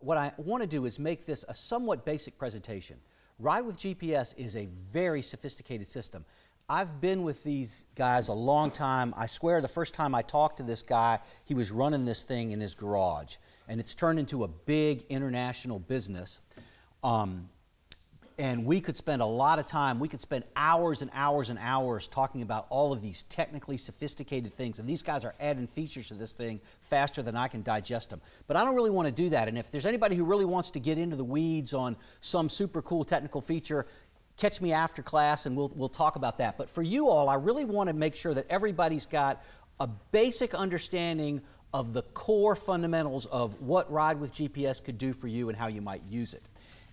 What I want to do is make this a somewhat basic presentation. Ride with GPS is a very sophisticated system. I've been with these guys a long time. I swear the first time I talked to this guy, he was running this thing in his garage. And it's turned into a big international business. Um, and we could spend a lot of time, we could spend hours and hours and hours talking about all of these technically sophisticated things. And these guys are adding features to this thing faster than I can digest them. But I don't really want to do that. And if there's anybody who really wants to get into the weeds on some super cool technical feature, catch me after class and we'll, we'll talk about that. But for you all, I really want to make sure that everybody's got a basic understanding of the core fundamentals of what Ride with GPS could do for you and how you might use it.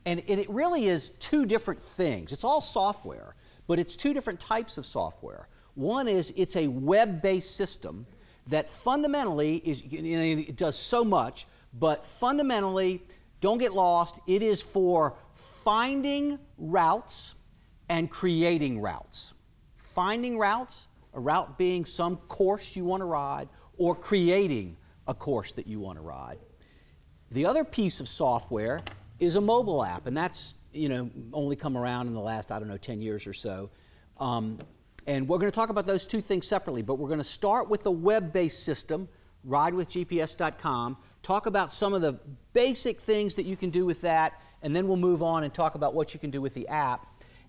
And it really is two different things. It's all software, but it's two different types of software. One is it's a web based system that fundamentally is, it does so much, but fundamentally, don't get lost, it is for finding routes and creating routes. Finding routes, a route being some course you want to ride, or creating a course that you want to ride. The other piece of software is a mobile app, and that's you know only come around in the last I don't know 10 years or so. Um, and we're going to talk about those two things separately, but we're going to start with the web-based system, ridewithgps.com, talk about some of the basic things that you can do with that, and then we'll move on and talk about what you can do with the app.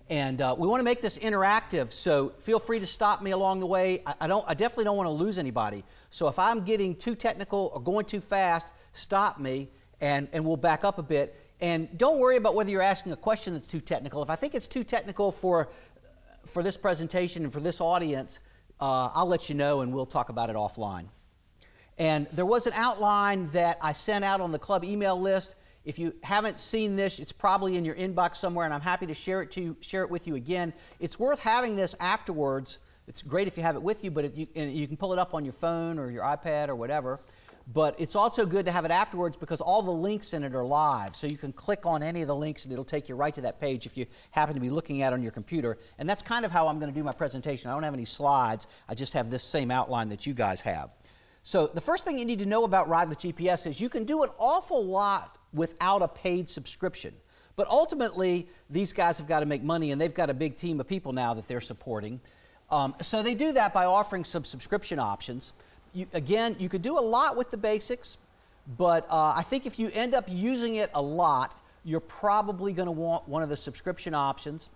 And uh, we want to make this interactive, so feel free to stop me along the way. I, I, don't, I definitely don't want to lose anybody. So if I'm getting too technical or going too fast, stop me, and, and we'll back up a bit. And don't worry about whether you're asking a question that's too technical. If I think it's too technical for, for this presentation and for this audience, uh, I'll let you know and we'll talk about it offline. And there was an outline that I sent out on the club email list. If you haven't seen this, it's probably in your inbox somewhere, and I'm happy to share it to you, share it with you again. It's worth having this afterwards. It's great if you have it with you, but you, you can pull it up on your phone or your iPad or whatever. But it's also good to have it afterwards because all the links in it are live. So you can click on any of the links and it'll take you right to that page if you happen to be looking at it on your computer. And that's kind of how I'm going to do my presentation. I don't have any slides. I just have this same outline that you guys have. So the first thing you need to know about Ride with GPS is you can do an awful lot without a paid subscription. But ultimately, these guys have got to make money and they've got a big team of people now that they're supporting. Um, so they do that by offering some subscription options you, again, you could do a lot with the basics, but uh, I think if you end up using it a lot, you're probably going to want one of the subscription options.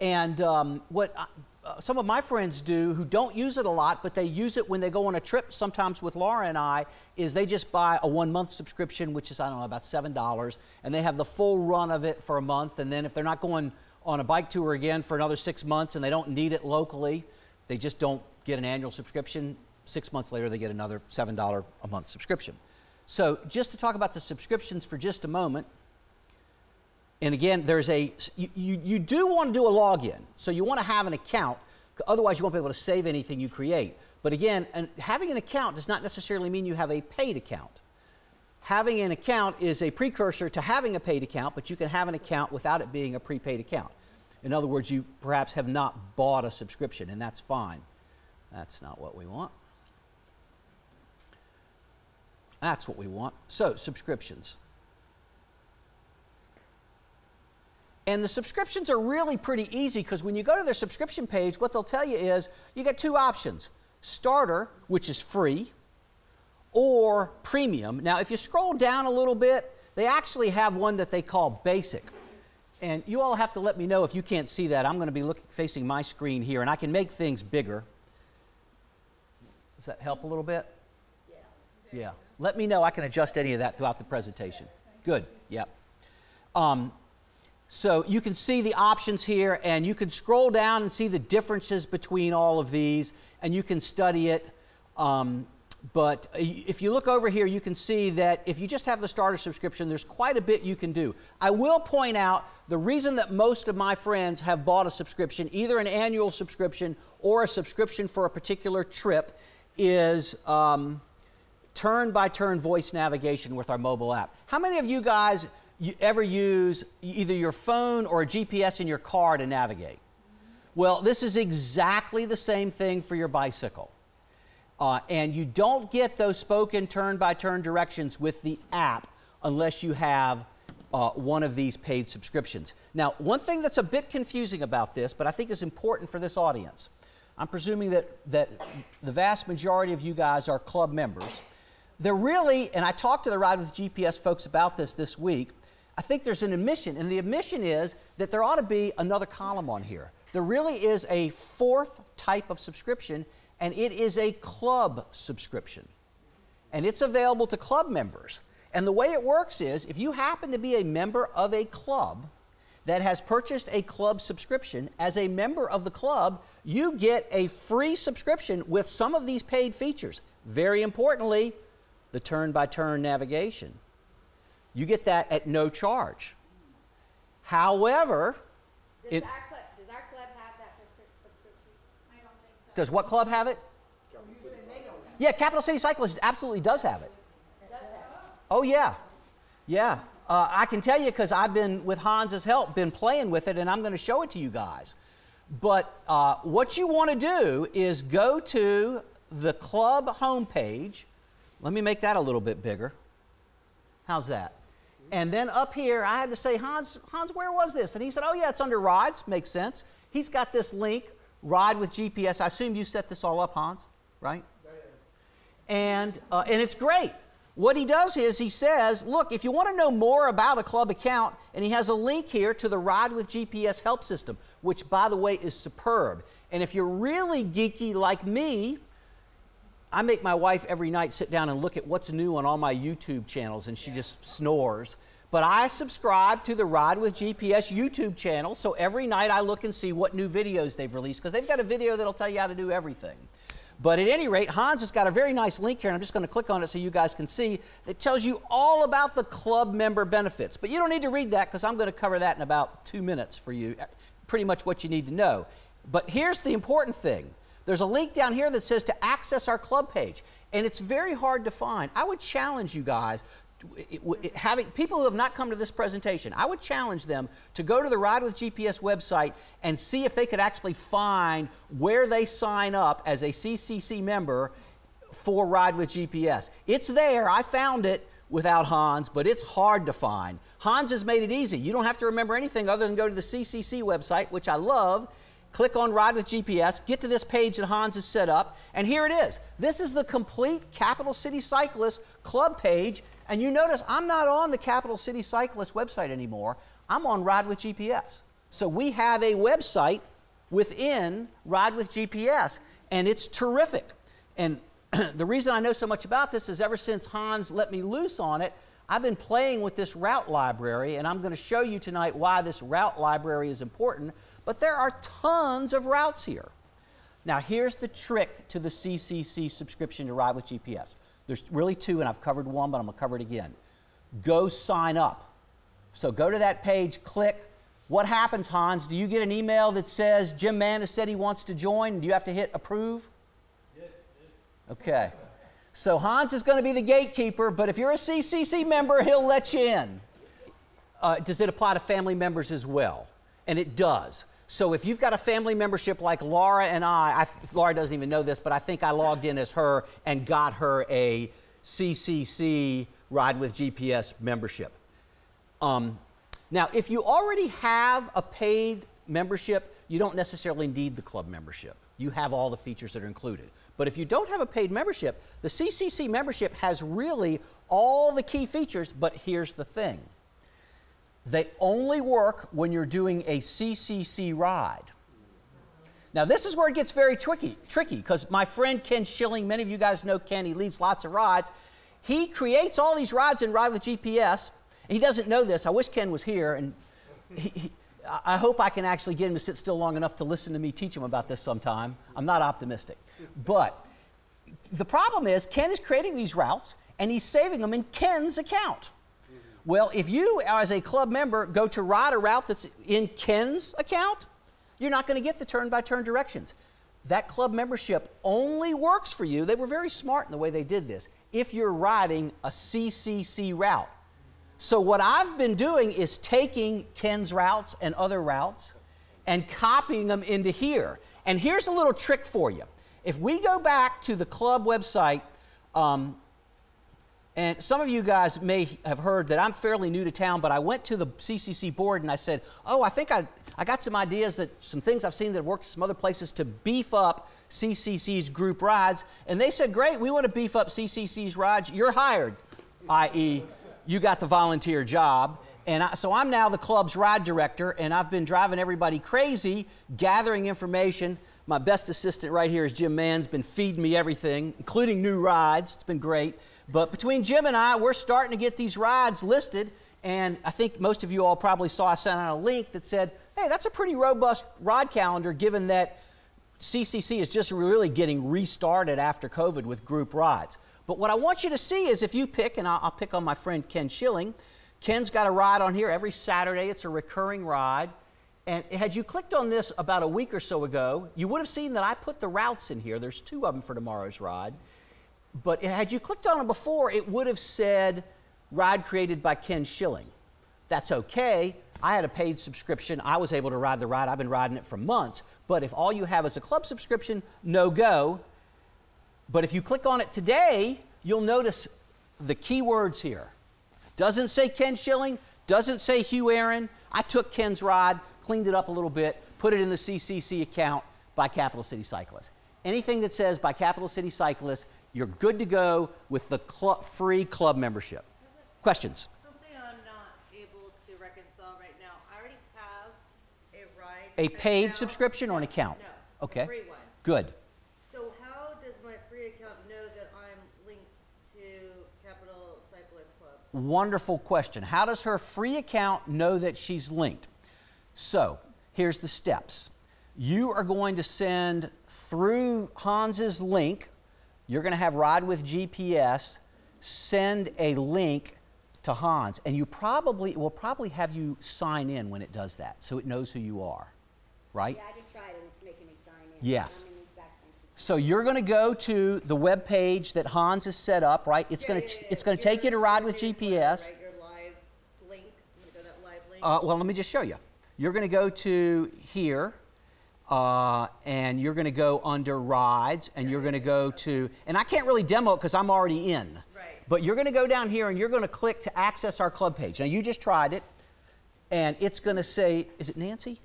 And um, what I, uh, some of my friends do who don't use it a lot, but they use it when they go on a trip, sometimes with Laura and I, is they just buy a one month subscription, which is, I don't know, about $7, and they have the full run of it for a month. And then if they're not going on a bike tour again for another six months and they don't need it locally, they just don't get an annual subscription six months later, they get another $7 a month subscription. So, just to talk about the subscriptions for just a moment, and again, there's a, you, you, do want to do a login. So, you want to have an account, otherwise, you won't be able to save anything you create. But again, and having an account does not necessarily mean you have a paid account. Having an account is a precursor to having a paid account, but you can have an account without it being a prepaid account. In other words, you perhaps have not bought a subscription, and that's fine. That's not what we want. That's what we want. So, subscriptions. And the subscriptions are really pretty easy because when you go to their subscription page, what they'll tell you is you get two options starter, which is free, or premium. Now, if you scroll down a little bit, they actually have one that they call basic. And you all have to let me know if you can't see that. I'm going to be looking, facing my screen here, and I can make things bigger. Does that help a little bit? Yeah. Yeah. Let me know. I can adjust any of that throughout the presentation. Good. Yep. Um, so you can see the options here, and you can scroll down and see the differences between all of these, and you can study it. Um, but if you look over here, you can see that if you just have the starter subscription, there's quite a bit you can do. I will point out the reason that most of my friends have bought a subscription, either an annual subscription or a subscription for a particular trip, is um, turn by turn voice navigation with our mobile app. How many of you guys ever use either your phone or a GPS in your car to navigate? Well, this is exactly the same thing for your bicycle. Uh, and you don't get those spoken turn by turn directions with the app unless you have uh, one of these paid subscriptions. Now, one thing that's a bit confusing about this, but I think is important for this audience, I'm presuming that, that the vast majority of you guys are club members. There really, and I talked to the Ride with GPS folks about this this week, I think there's an admission, and the admission is that there ought to be another column on here. There really is a fourth type of subscription, and it is a club subscription. And it's available to club members. And the way it works is if you happen to be a member of a club that has purchased a club subscription, as a member of the club, you get a free subscription with some of these paid features. Very importantly, the turn by turn navigation. You get that at no charge. However, Does, it, our club, does our club have that subscription? I don't think so. does what club have it? Yeah, Capital City Cyclist absolutely does have it. Oh, yeah. Yeah. Uh, I can tell you because I've been, with Hans's help, been playing with it and I'm going to show it to you guys. But uh, what you want to do is go to the club homepage. Let me make that a little bit bigger. How's that? And then up here, I had to say, Hans, Hans, where was this? And he said, Oh, yeah, it's under rides. Makes sense. He's got this link, ride with GPS. I assume you set this all up, Hans, right? And, uh, and it's great. What he does is he says, Look, if you want to know more about a club account, and he has a link here to the Ride with GPS help system, which, by the way, is superb. And if you're really geeky like me, I make my wife every night sit down and look at what's new on all my YouTube channels, and she just snores. But I subscribe to the Ride with GPS YouTube channel, so every night I look and see what new videos they've released, because they've got a video that'll tell you how to do everything. But at any rate, Hans has got a very nice link here, and I'm just going to click on it so you guys can see, that tells you all about the club member benefits. But you don't need to read that because I'm going to cover that in about two minutes for you, pretty much what you need to know. But here's the important thing there's a link down here that says to access our club page, and it's very hard to find. I would challenge you guys having people who have not come to this presentation, I would challenge them to go to the Ride with GPS website and see if they could actually find where they sign up as a CCC member for Ride with GPS. It's there. I found it without Hans, but it's hard to find. Hans has made it easy. You don't have to remember anything other than go to the CCC website, which I love. Click on Ride with GPS, get to this page that Hans has set up, and here it is. This is the complete Capital City Cyclist Club page and you notice I'm not on the Capital City Cyclist website anymore. I'm on Ride with GPS. So we have a website within Ride with GPS, and it's terrific. And the reason I know so much about this is ever since Hans let me loose on it, I've been playing with this route library, and I'm going to show you tonight why this route library is important. But there are tons of routes here. Now, here's the trick to the CCC subscription to Ride with GPS. There's really two, and I've covered one, but I'm going to cover it again. Go sign up. So go to that page, click. What happens, Hans? Do you get an email that says Jim Mann has said he wants to join? Do you have to hit approve? Yes, yes. Okay. So Hans is going to be the gatekeeper, but if you're a CCC member, he'll let you in. Uh, does it apply to family members as well? And it does. So if you've got a family membership like Laura and I, I Laura doesn't even know this, but I think I logged in as her and got her a CCC Ride with GPS membership. Um, now, if you already have a paid membership, you don't necessarily need the club membership. You have all the features that are included. But if you don't have a paid membership, the CCC membership has really all the key features, but here's the thing they only work when you're doing a CCC ride. Now, this is where it gets very tricky, tricky, because my friend Ken Schilling, many of you guys know Ken, he leads lots of rides. He creates all these rides in Ride with GPS. He doesn't know this. I wish Ken was here, and he, he, I hope I can actually get him to sit still long enough to listen to me teach him about this sometime. I'm not optimistic. But the problem is, Ken is creating these routes, and he's saving them in Ken's account. Well, if you, as a club member, go to ride a route that's in Ken's account, you're not going to get the turn by turn directions. That club membership only works for you. They were very smart in the way they did this. If you're riding a CCC route. So, what I've been doing is taking Ken's routes and other routes and copying them into here. And here's a little trick for you. If we go back to the club website, um, And some of you guys may have heard that I'm fairly new to town, but I went to the CCC board and I said, Oh, I think I, I got some ideas that some things I've seen that have worked some other places to beef up CCC's group rides. And they said, Great, we want to beef up CCC's rides. You're hired, i.e., you got the volunteer job. And I, so I'm now the club's ride director, and I've been driving everybody crazy, gathering information. My best assistant right here is Jim Mann's been feeding me everything, including new rides. It's been great. But between Jim and I, we're starting to get these rides listed. And I think most of you all probably saw I sent out a link that said, hey, that's a pretty robust ride calendar given that CCC is just really getting restarted after COVID with group rides. But what I want you to see is if you pick, and I'll, I'll pick on my friend Ken Schilling, Ken's got a ride on here every Saturday. It's a recurring ride. And had you clicked on this about a week or so ago, you would have seen that I put the routes in here. There's two of them for tomorrow's ride. But had you clicked on it before, it would have said ride created by Ken Schilling. That's okay. I had a paid subscription. I was able to ride the ride. I've been riding it for months. But if all you have is a club subscription, no go. But if you click on it today, you'll notice the keywords here. Doesn't say Ken Schilling, doesn't say Hugh Aaron. I took Ken's ride, cleaned it up a little bit, put it in the CCC account by Capital City Cyclists. Anything that says by Capital City Cyclists, you're good to go with the cl- free club membership. Questions? Something I'm not able to reconcile right now. I already have a. A paid subscription or an account? No. Okay. A free one. Good. So how does my free account know that I'm linked to Capital Cyclist Club? Wonderful question. How does her free account know that she's linked? So, here's the steps. You are going to send through Hans's link, you're going to have Ride with GPS send a link to Hans, and you probably will probably have you sign in when it does that, so it knows who you are, right? Yeah, I just tried it, it's making me sign in. Yes. I'm in the exact same situation. So you're going to go to the web page that Hans has set up, right? It's Yeah, going to yeah, it's going to take you to Ride with GPS. link, right? Your live link. Go live link. Uh, well, let me just show you. You're going to go to here, uh, and you're going to go under rides, and you're going to go to, and I can't really demo it because I'm already in. Right. But you're going to go down here and you're going to click to access our club page. Now, you just tried it, and it's going to say, is it Nancy?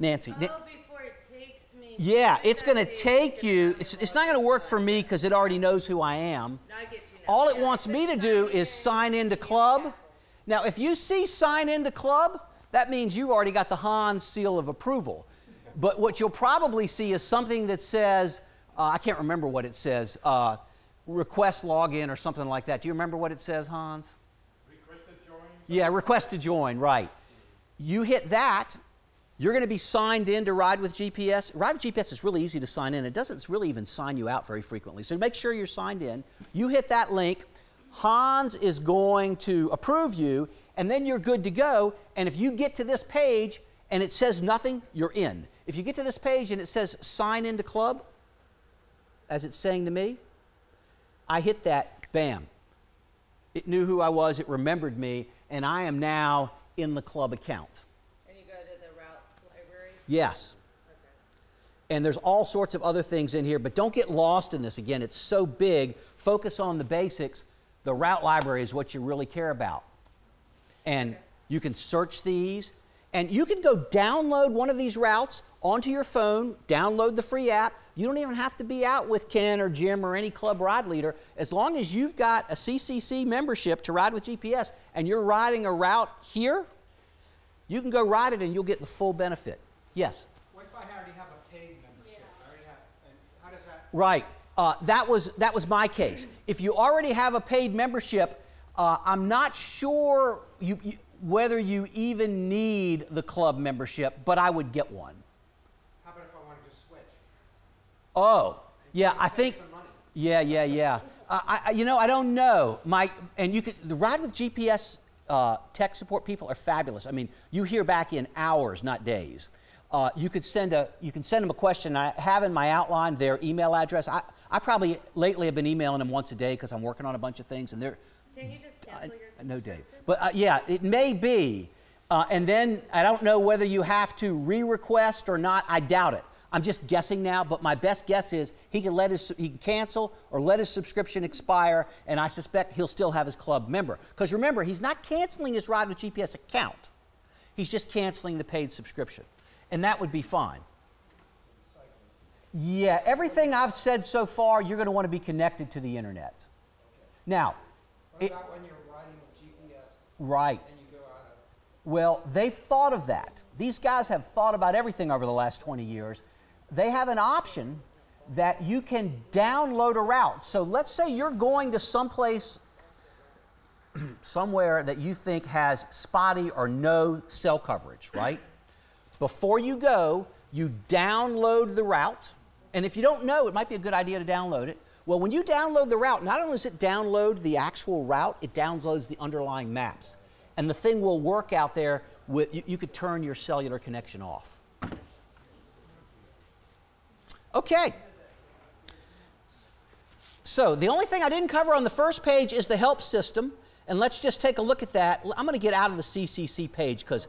Nancy. Na- Oh, before it takes me. yeah, it's going to take you, it's, it's not going to work for me because it already knows who I am. I get you now. All it wants me to do is sign into club. Now, if you see sign into club, that means you've already got the Hans seal of approval. But what you'll probably see is something that says, uh, I can't remember what it says, uh, request login or something like that. Do you remember what it says, Hans? Request to join. Yeah, request to join, right. You hit that, you're going to be signed in to Ride with GPS. Ride with GPS is really easy to sign in. It doesn't really even sign you out very frequently. So make sure you're signed in. You hit that link. Hans is going to approve you, and then you're good to go. And if you get to this page and it says nothing, you're in. If you get to this page and it says sign into club, as it's saying to me, I hit that, bam. It knew who I was, it remembered me, and I am now in the club account. And you go to the route library. Yes. Okay. And there's all sorts of other things in here, but don't get lost in this. Again, it's so big. Focus on the basics. The route library is what you really care about. And you can search these, and you can go download one of these routes onto your phone, download the free app. You don't even have to be out with Ken or Jim or any club ride leader. As long as you've got a CCC membership to ride with GPS and you're riding a route here, you can go ride it and you'll get the full benefit. Yes? What if I already have a paid membership? I already have, and how does that? Right. Uh, that was that was my case. If you already have a paid membership, uh, I'm not sure you, you, whether you even need the club membership, but I would get one. How about if I wanted to switch? Oh, yeah. I think. money. Yeah, yeah, yeah. Uh, I- you know, I don't know. My and you could the ride with GPS uh, tech support people are fabulous. I mean, you hear back in hours, not days. Uh, you could send a you can send them a question. I have in my outline their email address. I, I probably lately have been emailing them once a day because I'm working on a bunch of things, and they're Can you just cancel your no, Dave. But uh, yeah, it may be. Uh, and then I don't know whether you have to re request or not. I doubt it. I'm just guessing now, but my best guess is he can let his he can cancel or let his subscription expire, and I suspect he'll still have his club member. Because remember, he's not canceling his Ride with GPS account; he's just canceling the paid subscription, and that would be fine. Yeah, everything I've said so far, you're going to want to be connected to the internet. Now, it, when you're riding with GPS right. and you go out of, Well, they've thought of that. These guys have thought about everything over the last 20 years. They have an option that you can download a route. So let's say you're going to someplace, somewhere that you think has spotty or no cell coverage, right? Before you go, you download the route. And if you don't know, it might be a good idea to download it. Well, when you download the route, not only does it download the actual route, it downloads the underlying maps. And the thing will work out there. With, you, you could turn your cellular connection off. Okay. So the only thing I didn't cover on the first page is the help system. And let's just take a look at that. I'm going to get out of the CCC page because,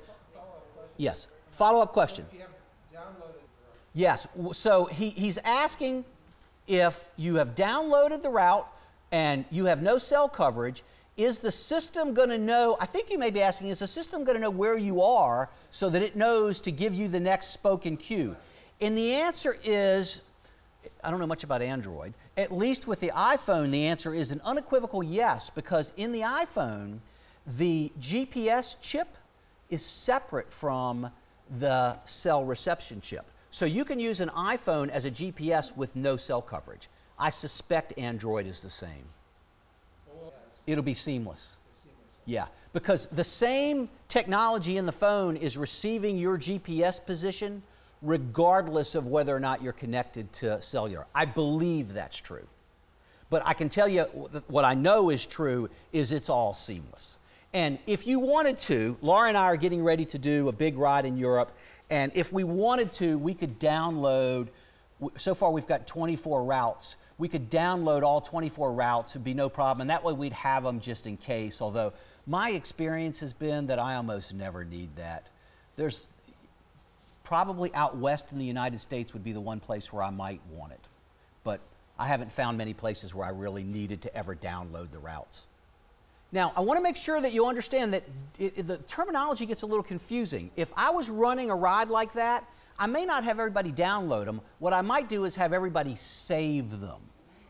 yes, follow up question. if you have downloaded, Yes. So he, he's asking if you have downloaded the route and you have no cell coverage, is the system going to know? I think you may be asking, is the system going to know where you are so that it knows to give you the next spoken cue? And the answer is I don't know much about Android. At least with the iPhone, the answer is an unequivocal yes, because in the iPhone, the GPS chip is separate from the cell reception chip. So you can use an iPhone as a GPS with no cell coverage. I suspect Android is the same. It'll be seamless. Yeah, because the same technology in the phone is receiving your GPS position regardless of whether or not you're connected to cellular. I believe that's true. But I can tell you what I know is true is it's all seamless. And if you wanted to, Laura and I are getting ready to do a big ride in Europe. And if we wanted to, we could download, so far we've got 24 routes. We could download all 24 routes, it'd be no problem. And that way we'd have them just in case. Although my experience has been that I almost never need that. There's probably out west in the United States would be the one place where I might want it. But I haven't found many places where I really needed to ever download the routes. Now, I want to make sure that you understand that it, the terminology gets a little confusing. If I was running a ride like that, I may not have everybody download them. What I might do is have everybody save them.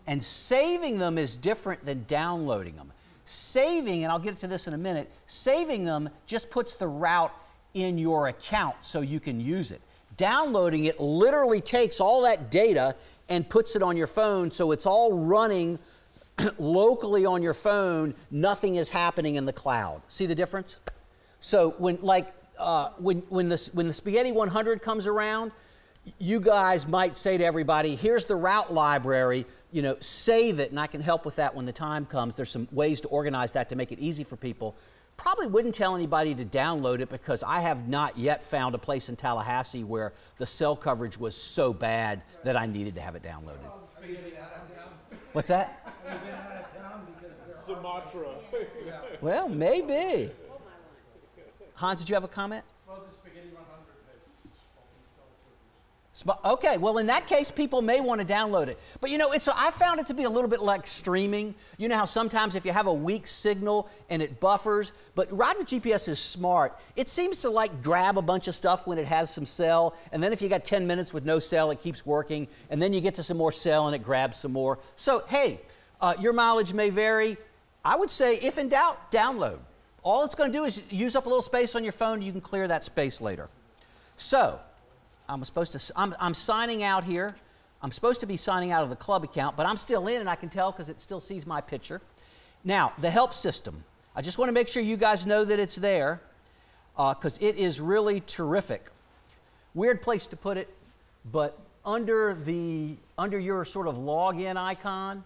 And saving them is different than downloading them. Saving, and I'll get to this in a minute, saving them just puts the route in your account so you can use it. Downloading it literally takes all that data and puts it on your phone so it's all running locally on your phone, nothing is happening in the cloud. See the difference? So when like uh, when when the when the Spaghetti 100 comes around, you guys might say to everybody, "Here's the route library. You know, save it, and I can help with that when the time comes." There's some ways to organize that to make it easy for people. Probably wouldn't tell anybody to download it because I have not yet found a place in Tallahassee where the cell coverage was so bad that I needed to have it downloaded. have you been out of town? What's that? Have you been out of town because there are. Sumatra. Well, maybe. Hans, did you have a comment? Well, the spaghetti 100 has open source. Sp- Okay, well, in that case, people may want to download it. But you know, it's I found it to be a little bit like streaming. You know how sometimes if you have a weak signal and it buffers, but Ride with GPS is smart. It seems to like grab a bunch of stuff when it has some cell, and then if you got 10 minutes with no cell, it keeps working, and then you get to some more cell and it grabs some more. So, hey, uh, your mileage may vary. I would say, if in doubt, download. All it's going to do is use up a little space on your phone. You can clear that space later. So, I'm supposed to, I'm, I'm signing out here. I'm supposed to be signing out of the club account, but I'm still in and I can tell because it still sees my picture. Now, the help system. I just want to make sure you guys know that it's there because it is really terrific. Weird place to put it, but under the under your sort of login icon,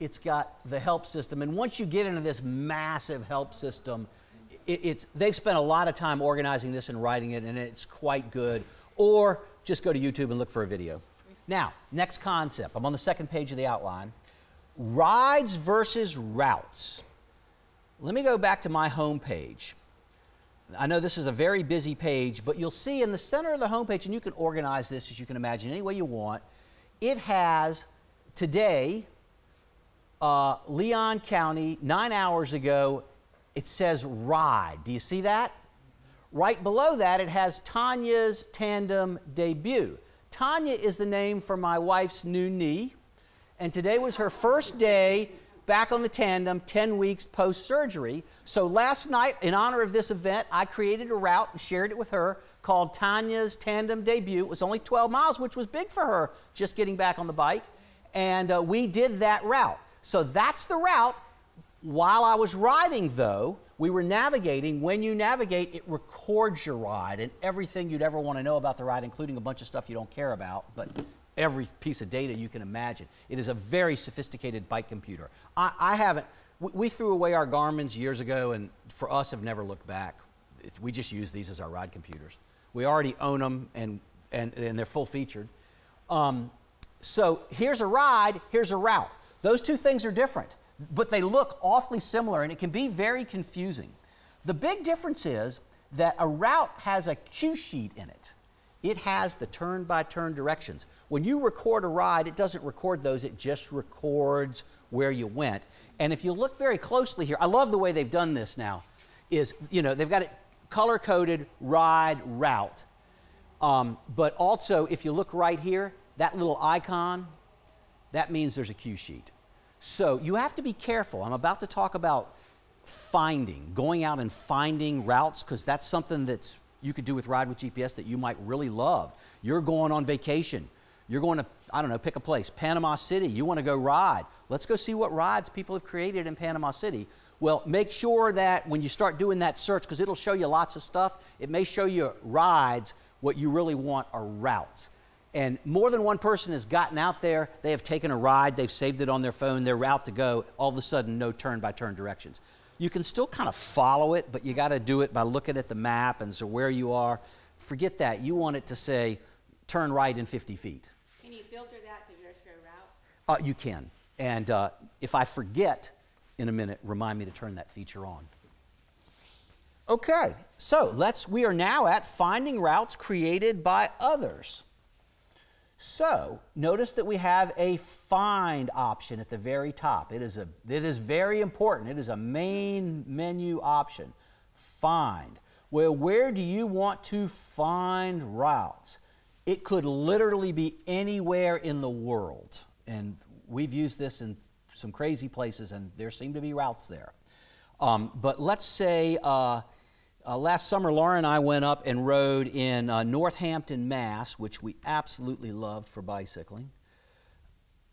it's got the help system. And once you get into this massive help system, it, it's they've spent a lot of time organizing this and writing it, and it's quite good. Or just go to YouTube and look for a video. Now, next concept. I'm on the second page of the outline. Rides versus routes. Let me go back to my home page. I know this is a very busy page, but you'll see in the center of the homepage, and you can organize this as you can imagine any way you want. It has today, uh, Leon County, nine hours ago, it says ride. Do you see that? Right below that, it has Tanya's tandem debut. Tanya is the name for my wife's new knee, and today was her first day back on the tandem 10 weeks post surgery. So last night, in honor of this event, I created a route and shared it with her called Tanya's Tandem Debut. It was only 12 miles, which was big for her just getting back on the bike. And uh, we did that route. So that's the route. While I was riding, though, we were navigating. When you navigate, it records your ride and everything you'd ever want to know about the ride, including a bunch of stuff you don't care about, but every piece of data you can imagine. It is a very sophisticated bike computer. I, I haven't, we, we threw away our Garmin's years ago, and for us, have never looked back. We just use these as our ride computers. We already own them, and, and, and they're full featured. Um, so here's a ride, here's a route. Those two things are different, but they look awfully similar, and it can be very confusing. The big difference is that a route has a cue sheet in it. It has the turn by turn directions. When you record a ride, it doesn't record those, it just records where you went. And if you look very closely here, I love the way they've done this now, is, you know, they've got it color coded ride route. Um, but also, if you look right here, that little icon, that means there's a cue sheet. So you have to be careful. I'm about to talk about finding, going out and finding routes, because that's something that's you could do with Ride with GPS that you might really love. You're going on vacation. You're going to, I don't know, pick a place, Panama City. You want to go ride. Let's go see what rides people have created in Panama City. Well, make sure that when you start doing that search, because it'll show you lots of stuff, it may show you rides. What you really want are routes. And more than one person has gotten out there, they have taken a ride, they've saved it on their phone, their route to go, all of a sudden, no turn by turn directions. You can still kind of follow it, but you got to do it by looking at the map and so where you are. Forget that. You want it to say, turn right in 50 feet. Can you filter that to just show routes? Uh, you can. And uh, if I forget in a minute, remind me to turn that feature on. Okay, so let's, we are now at finding routes created by others. So notice that we have a find option at the very top. It is, a, it is very important. It is a main menu option. Find. Well, where do you want to find routes? It could literally be anywhere in the world. And we've used this in some crazy places, and there seem to be routes there. Um, but let's say uh, uh, last summer, Laura and I went up and rode in uh, Northampton, Mass., which we absolutely loved for bicycling.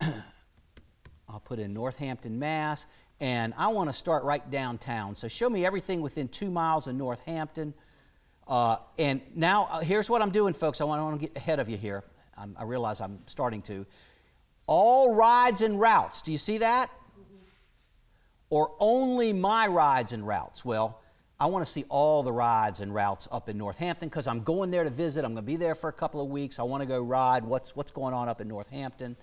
I'll put in Northampton, Mass., and I want to start right downtown. So show me everything within two miles of Northampton. Uh, and now, uh, here's what I'm doing, folks. I want, to get ahead of you here. I'm, i realize I'm starting to. All rides and routes. Do you see that? Or only my rides and routes? Well, I want to see all the rides and routes up in Northampton because I'm going there to visit. I'm going to be there for a couple of weeks. I want to go ride. What's, what's going on up in Northampton?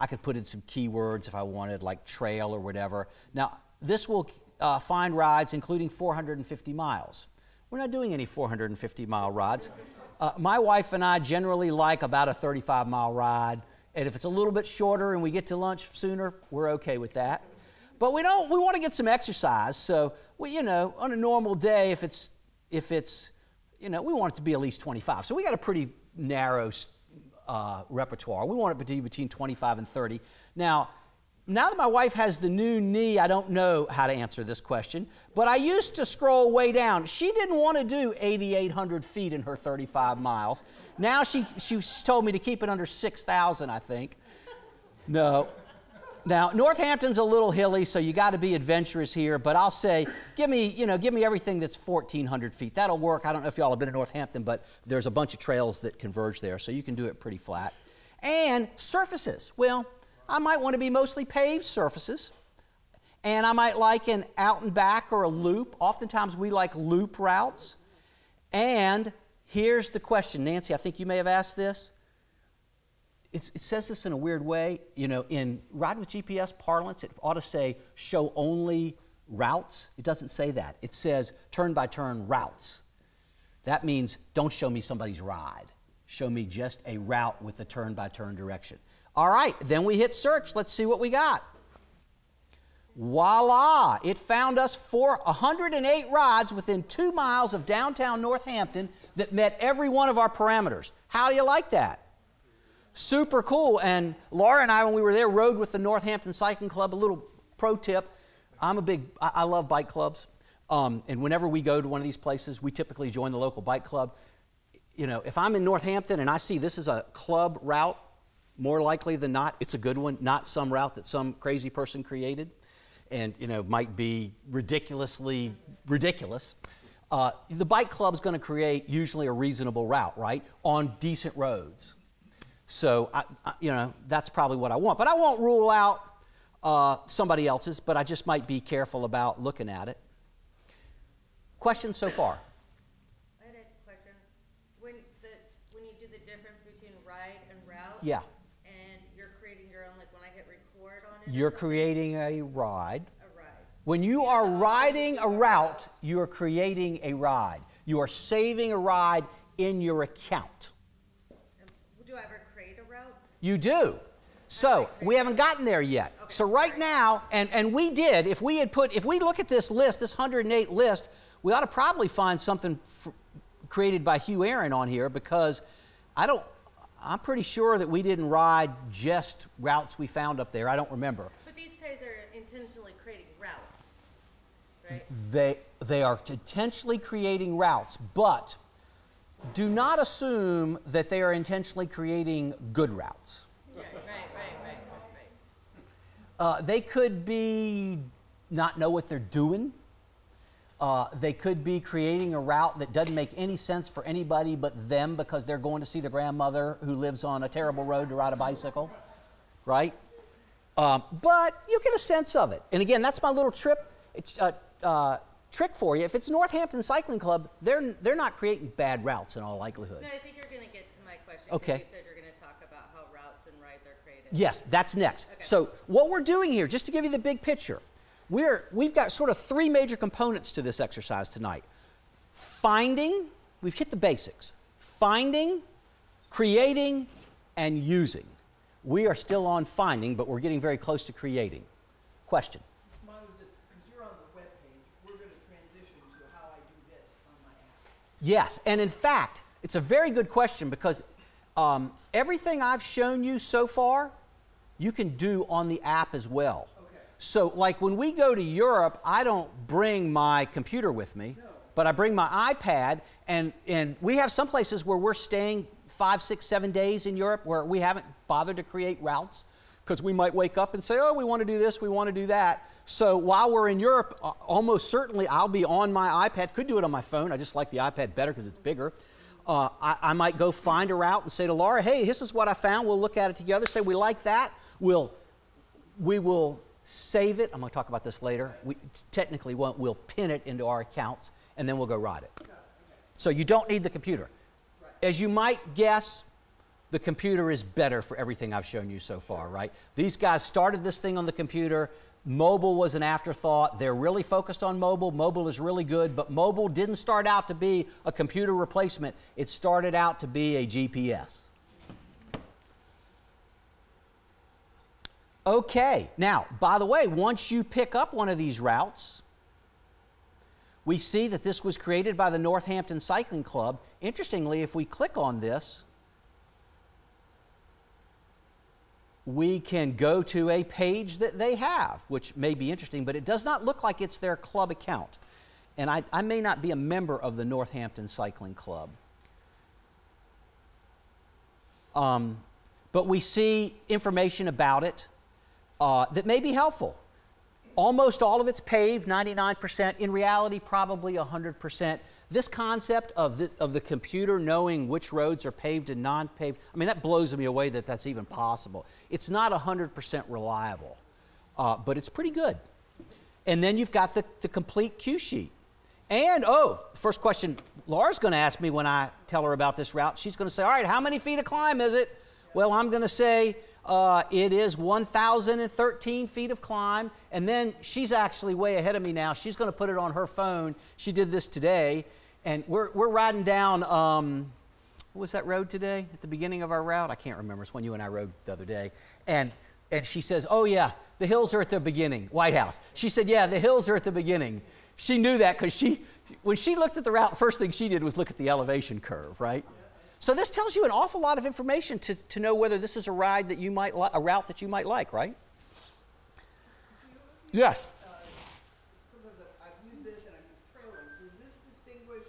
I could put in some keywords if I wanted, like trail or whatever. Now, this will uh, find rides including 450 miles. We're not doing any 450 mile rides. Uh, my wife and I generally like about a 35 mile ride. And if it's a little bit shorter and we get to lunch sooner, we're okay with that. But we don't. We want to get some exercise. So we, you know, on a normal day, if it's if it's, you know, we want it to be at least 25. So we got a pretty narrow uh, repertoire. We want it to be between 25 and 30. Now, now that my wife has the new knee, I don't know how to answer this question, but I used to scroll way down. She didn't want to do 8,800 feet in her 35 miles. Now she, she told me to keep it under 6,000, I think. No, now, Northampton's a little hilly, so you got to be adventurous here, but I'll say, give me, you know, give me everything that's 1,400 feet. That'll work. I don't know if y'all have been to Northampton, but there's a bunch of trails that converge there, so you can do it pretty flat. And surfaces. Well, I might want to be mostly paved surfaces, and I might like an out and back or a loop. Oftentimes we like loop routes. And here's the question, Nancy, I think you may have asked this it, it says this in a weird way. You know, in Ride with GPS parlance, it ought to say show only routes. It doesn't say that. It says turn by turn routes. That means don't show me somebody's ride. Show me just a route with the turn by turn direction. All right, then we hit search. Let's see what we got. Voila! It found us for 108 rides within two miles of downtown Northampton that met every one of our parameters. How do you like that? Super cool. And Laura and I, when we were there, rode with the Northampton Cycling Club. A little pro tip I'm a big, I, I love bike clubs. Um, and whenever we go to one of these places, we typically join the local bike club. You know, if I'm in Northampton and I see this is a club route, more likely than not, it's a good one, not some route that some crazy person created and you know might be ridiculously ridiculous. Uh, the bike club's going to create usually a reasonable route, right, on decent roads. So I, I, you know that's probably what I want, but I won't rule out uh, somebody else's. But I just might be careful about looking at it. Questions so far? I had a question. When the, when you do the difference between ride and route? Yeah. And you're creating your own, like when I hit record on it? You're creating a ride. A ride. When you are riding a route, you are creating a ride. You are saving a ride in your account. And Do I ever create a route? You do. So we haven't gotten there yet. So right now, and, and we did, if we had put, if we look at this list, this 108 list, we ought to probably find something f- created by Hugh Aaron on here because I don't, I'm pretty sure that we didn't ride just routes we found up there. I don't remember. But these guys are intentionally creating routes, right? They, they are intentionally creating routes, but do not assume that they are intentionally creating good routes. Right, right, right, right, right. Uh, they could be not know what they're doing. Uh, they could be creating a route that doesn't make any sense for anybody but them because they're going to see the grandmother who lives on a terrible road to ride a bicycle, right? Um, but you get a sense of it. And again, that's my little trip it's, uh, uh, trick for you. If it's Northampton Cycling Club, they're, they're not creating bad routes in all likelihood. No, I think you're gonna get to my question. Okay. You said you're gonna talk about how routes and rides are created. Yes, that's next. So what we're doing here, just to give you the big picture, we're, we've got sort of three major components to this exercise tonight. Finding, we've hit the basics. Finding, creating, and using. We are still on finding, but we're getting very close to creating. Question? Mine was just, because you're on the webpage, we're gonna transition to how I do this on my app. Yes, and in fact, it's a very good question because um, everything I've shown you so far, you can do on the app as well. Okay. So, like when we go to Europe, I don't bring my computer with me, but I bring my iPad, and, and we have some places where we're staying five, six, seven days in Europe where we haven't bothered to create routes because we might wake up and say, oh, we want to do this, we want to do that. So while we're in Europe, almost certainly I'll be on my iPad. Could do it on my phone. I just like the iPad better because it's bigger. Uh, I, I might go find a route and say to Laura, hey, this is what I found. We'll look at it together. Say we like that. We'll we will save it. I'm going to talk about this later. We technically won't. We'll pin it into our accounts, and then we'll go ride it. So you don't need the computer. As you might guess, the computer is better for everything I've shown you so far, right? These guys started this thing on the computer. Mobile was an afterthought. They're really focused on mobile. Mobile is really good, but mobile didn't start out to be a computer replacement. It started out to be a GPS. Okay, now, by the way, once you pick up one of these routes, we see that this was created by the Northampton Cycling Club. Interestingly, if we click on this, we can go to a page that they have, which may be interesting, but it does not look like it's their club account. And I, I may not be a member of the Northampton Cycling Club. Um, but we see information about it uh, that may be helpful. Almost all of it's paved, 99%. In reality, probably 100%. This concept of the, of the computer knowing which roads are paved and non paved, I mean, that blows me away that that's even possible. It's not 100% reliable, uh, but it's pretty good. And then you've got the, the complete cue sheet. And, oh, first question Laura's going to ask me when I tell her about this route. She's going to say, All right, how many feet of climb is it? Well, I'm going to say, uh, it is 1,013 feet of climb. And then she's actually way ahead of me now. She's going to put it on her phone. She did this today. And we're, we're riding down, um, what was that road today at the beginning of our route? I can't remember. It's one you and I rode the other day. And, and she says, Oh, yeah, the hills are at the beginning, White House. She said, Yeah, the hills are at the beginning. She knew that because she, when she looked at the route, first thing she did was look at the elevation curve, right? So this tells you an awful lot of information to, to know whether this is a ride that you might li- a route that you might like, right? Yes. Uh, Sometimes I've- I've used this and I've used trailers. Does this distinguish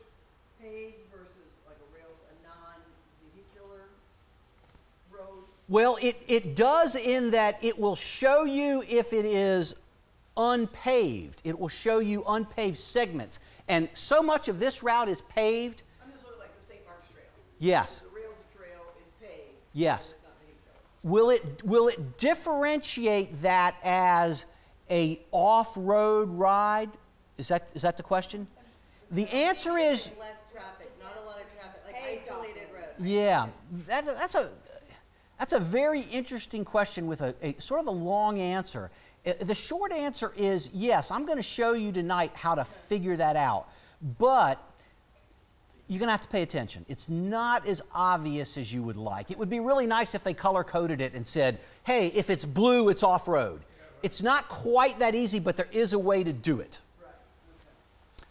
paved versus like a rails, a non-vehicular road? Well, it, it does in that it will show you if it is unpaved. It will show you unpaved segments. And so much of this route is paved. I'm just looking like the St. Mark's Trail. Yes. The rails trail is paved. Yes. but It's not vehicular. Will it, will it differentiate that as a off-road ride? Is that, is that the question? The answer is Less traffic, not a lot of traffic, like isolated roads. Yeah, that's a, that's a, that's a very interesting question with a, a sort of a long answer. The short answer is yes, I'm going to show you tonight how to figure that out. But you're going to have to pay attention. It's not as obvious as you would like. It would be really nice if they color coded it and said, hey, if it's blue, it's off road. It's not quite that easy, but there is a way to do it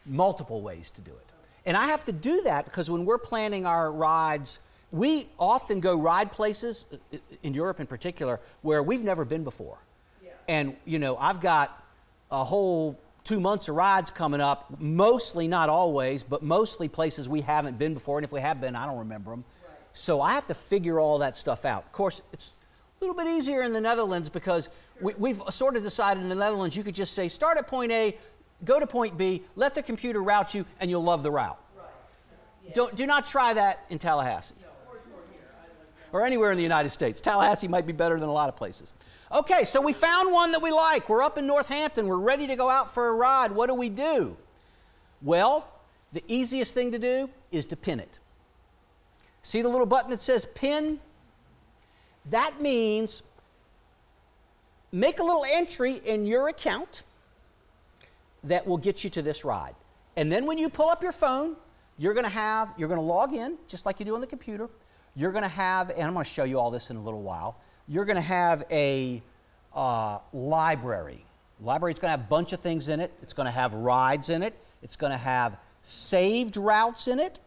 multiple ways to do it. And I have to do that because when we're planning our rides, we often go ride places, i- i- in Europe in particular, where we've never been before. Yeah. And, you know, I've got a whole two months of rides coming up, mostly, not always, but mostly places we haven't been before. And if we have been, I don't remember them. Right. So I have to figure all that stuff out. Of course, it's a little bit easier in the Netherlands because we, we've sort of decided in the Netherlands you could just say, start at point A, go to point B, let the computer route you, and you'll love the route. Right. Don't, do not try that in Tallahassee or anywhere in the United States. Tallahassee might be better than a lot of places. Okay, so we found one that we like. We're up in Northampton. We're ready to go out for a ride. What do we do? Well, the easiest thing to do is to pin it. See the little button that says pin? That means make a little entry in your account that will get you to this ride. And then when you pull up your phone, you're going to have, you're going to log in just like you do on the computer. You're going to have, and I'm going to show you all this in a little while. You're going to have a uh, library. is going to have a bunch of things in it. It's going to have rides in it. It's going to have saved routes in it.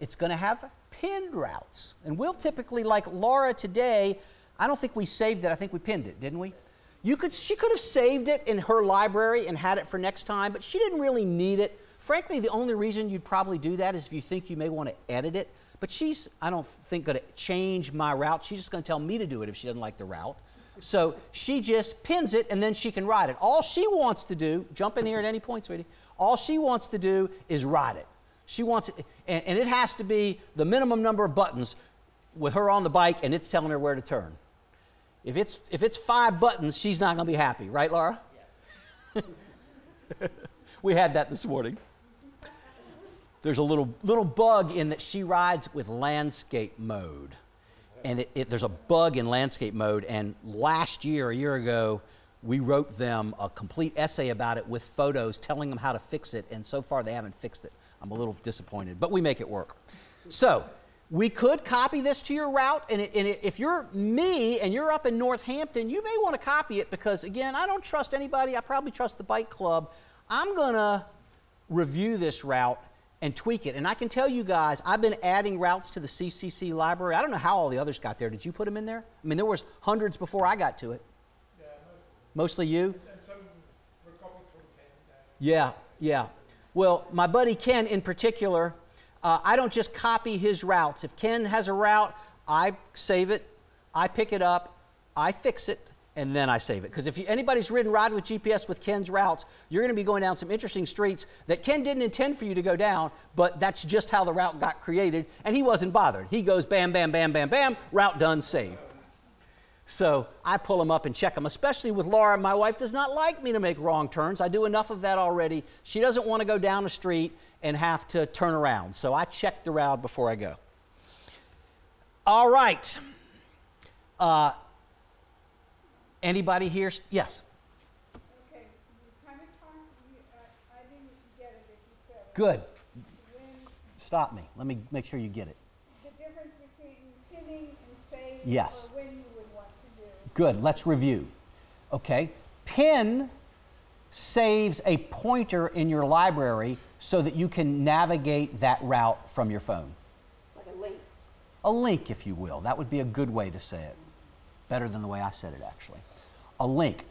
It's going to have pinned routes. And we'll typically, like Laura today, I don't think we saved it. I think we pinned it, didn't we? You could, she could have saved it in her library and had it for next time, but she didn't really need it. Frankly, the only reason you'd probably do that is if you think you may want to edit it. But she's, I don't think, going to change my route. She's just going to tell me to do it if she doesn't like the route. So she just pins it and then she can ride it. All she wants to do, jump in here at any point, sweetie, all she wants to do is ride it. She wants it, and, and it has to be the minimum number of buttons with her on the bike and it's telling her where to turn. If it's, if it's five buttons, she's not going to be happy, right, Laura? Yes. we had that this morning. There's a little, little bug in that she rides with landscape mode. And it, it, there's a bug in landscape mode. And last year, a year ago, we wrote them a complete essay about it with photos telling them how to fix it. And so far, they haven't fixed it. I'm a little disappointed, but we make it work. So, we could copy this to your route, and, it, and if you're me and you're up in Northampton, you may want to copy it because, again, I don't trust anybody. I probably trust the bike club. I'm going to review this route and tweak it. And I can tell you guys, I've been adding routes to the CCC library. I don't know how all the others got there. Did you put them in there? I mean, there was hundreds before I got to it. Yeah, Mostly most, you? and some were copied from Ken. Yeah, yeah. Well, my buddy Ken in particular, uh, I don't just copy his routes. If Ken has a route, I save it, I pick it up, I fix it, and then I save it. Because if you, anybody's ridden Ride with GPS with Ken's routes, you're going to be going down some interesting streets that Ken didn't intend for you to go down, but that's just how the route got created, and he wasn't bothered. He goes bam, bam, bam, bam, bam, route done, save. So I pull them up and check them, especially with Laura. My wife does not like me to make wrong turns. I do enough of that already. She doesn't want to go down the street and have to turn around. So I check the route before I go. All right. Uh, anybody here? Yes. Okay, kind of talked, you, I, I didn't get it if you said. it. Good. When Stop me. Let me make sure you get it. The difference between pinning and save Yes. or when you would want to do. Good, let's review. Okay, pin saves a pointer in your library so that you can navigate that route from your phone. Like a link. A link, if you will. That would be a good way to say it. Better than the way I said it, actually. A link.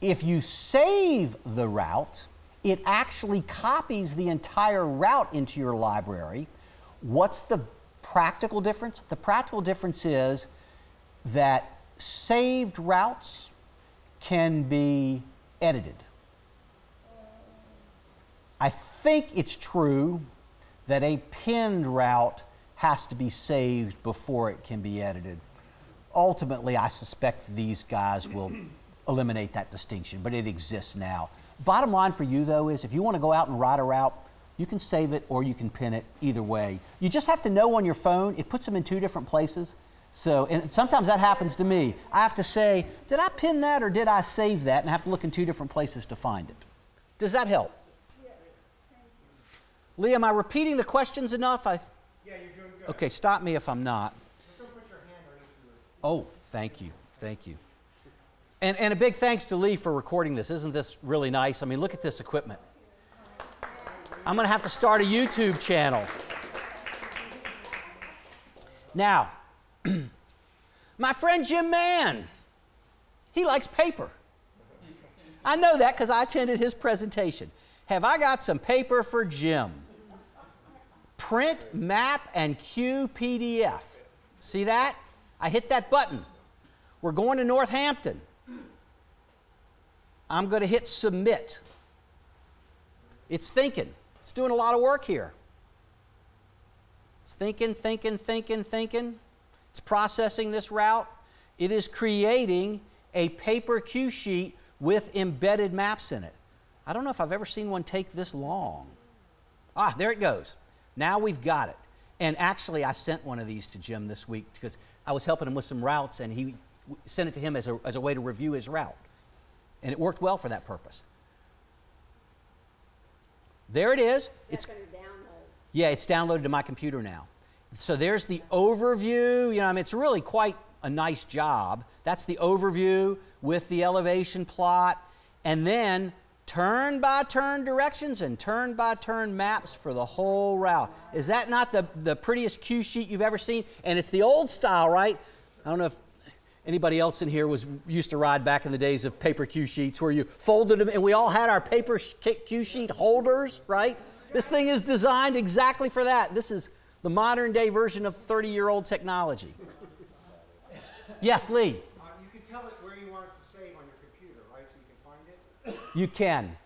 If you save the route, it actually copies the entire route into your library. What's the practical difference? The practical difference is that saved routes can be edited. I think it's true that a pinned route has to be saved before it can be edited. Ultimately, I suspect these guys will eliminate that distinction, but it exists now. Bottom line for you, though, is if you want to go out and ride a route, you can save it or you can pin it either way. You just have to know on your phone, it puts them in two different places. So, and sometimes that happens to me. I have to say, did I pin that or did I save that? And I have to look in two different places to find it. Does that help? Lee, am I repeating the questions enough? I, Yeah, you're doing good. okay, stop me if I'm not. Just don't put your hand right into. Oh, thank you. Thank you. And, and a big thanks to Lee for recording this. Isn't this really nice? I mean, look at this equipment. I'm going to have to start a YouTube channel. Now, my friend Jim Mann, he likes paper. I know that because I attended his presentation. Have I got some paper for Jim? Print, map, and cue PDF. See that? I hit that button. We're going to Northampton. I'm going to hit submit. It's thinking. It's doing a lot of work here. It's thinking, thinking, thinking, thinking. It's processing this route. It is creating a paper cue sheet with embedded maps in it. I don't know if I've ever seen one take this long. Ah, there it goes. Now we've got it. And actually, I sent one of these to Jim this week because I was helping him with some routes, and he sent it to him as a, as a way to review his route. And it worked well for that purpose. There it is. It's, That's gonna download. yeah, it's downloaded to my computer now. So there's the overview. You know, I mean, it's really quite a nice job. That's the overview with the elevation plot, and then turn by turn directions and turn by turn maps for the whole route. Is that not the, the prettiest cue sheet you've ever seen? And it's the old style, right? I don't know if anybody else in here was used to ride back in the days of paper cue sheets where you folded them and we all had our paper cue sheet holders, right? This thing is designed exactly for that. This is the modern day version of 30 year old technology. Yes, Lee, Uh, you can tell it where you want it to save on your computer, right, so you can find it? you can.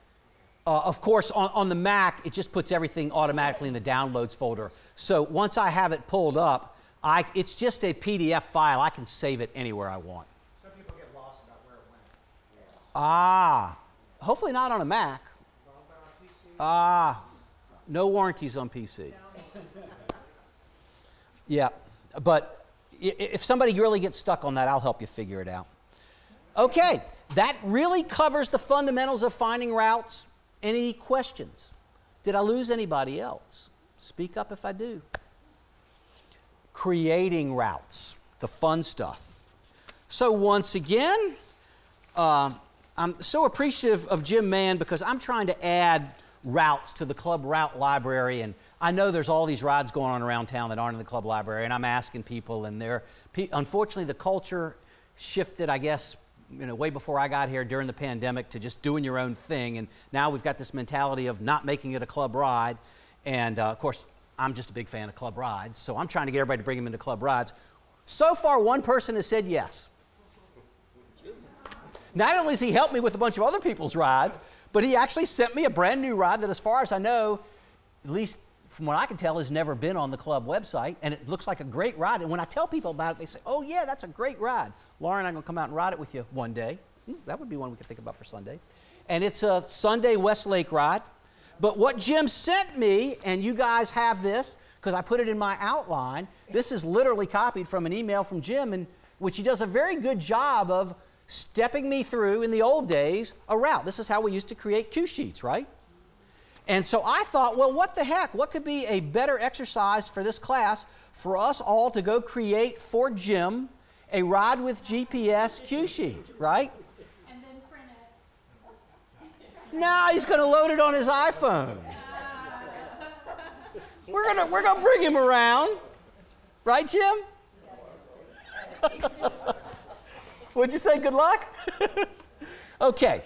Uh, of course, on, on the Mac, it just puts everything automatically in the downloads folder. So once I have it pulled up, I, it's just a PDF file. I can save it anywhere I want. Some people get lost about where it went. Ah, hopefully not on a Mac. Ah, no warranties on PC. Yeah, but if somebody really gets stuck on that, I'll help you figure it out. Okay, that really covers the fundamentals of finding routes. Any questions? Did I lose anybody else? Speak up if I do. Creating routes, the fun stuff. So, once again, uh, I'm so appreciative of Jim Mann because I'm trying to add routes to the club route library, and I know there's all these rides going on around town that aren't in the club library, and I'm asking people, and they're unfortunately the culture shifted, I guess, you know, way before I got here during the pandemic to just doing your own thing, and now we've got this mentality of not making it a club ride, and uh, of course I'm just a big fan of club rides, so I'm trying to get everybody to bring them into club rides. So far, one person has said yes. Not only has he helped me with a bunch of other people's rides, but he actually sent me a brand new ride that, as far as I know, at least from what I can tell, has never been on the club website. And it looks like a great ride. And when I tell people about it, they say, oh, yeah, that's a great ride. Lauren, I'm going to come out and ride it with you one day. Hmm, that would be one we could think about for Sunday. And it's a Sunday Westlake ride. But what Jim sent me, and you guys have this, because I put it in my outline, this is literally copied from an email from Jim, in which he does a very good job of stepping me through, in the old days, a route. This is how we used to create cue sheets, right? And so I thought, well, what the heck? What could be a better exercise for this class for us all to go create for Jim a ride with GPS cue sheet, right? And then print it. Now he's going to load it on his iPhone. We're going to we're going to bring him around. Right, Jim? Would you say good luck? okay.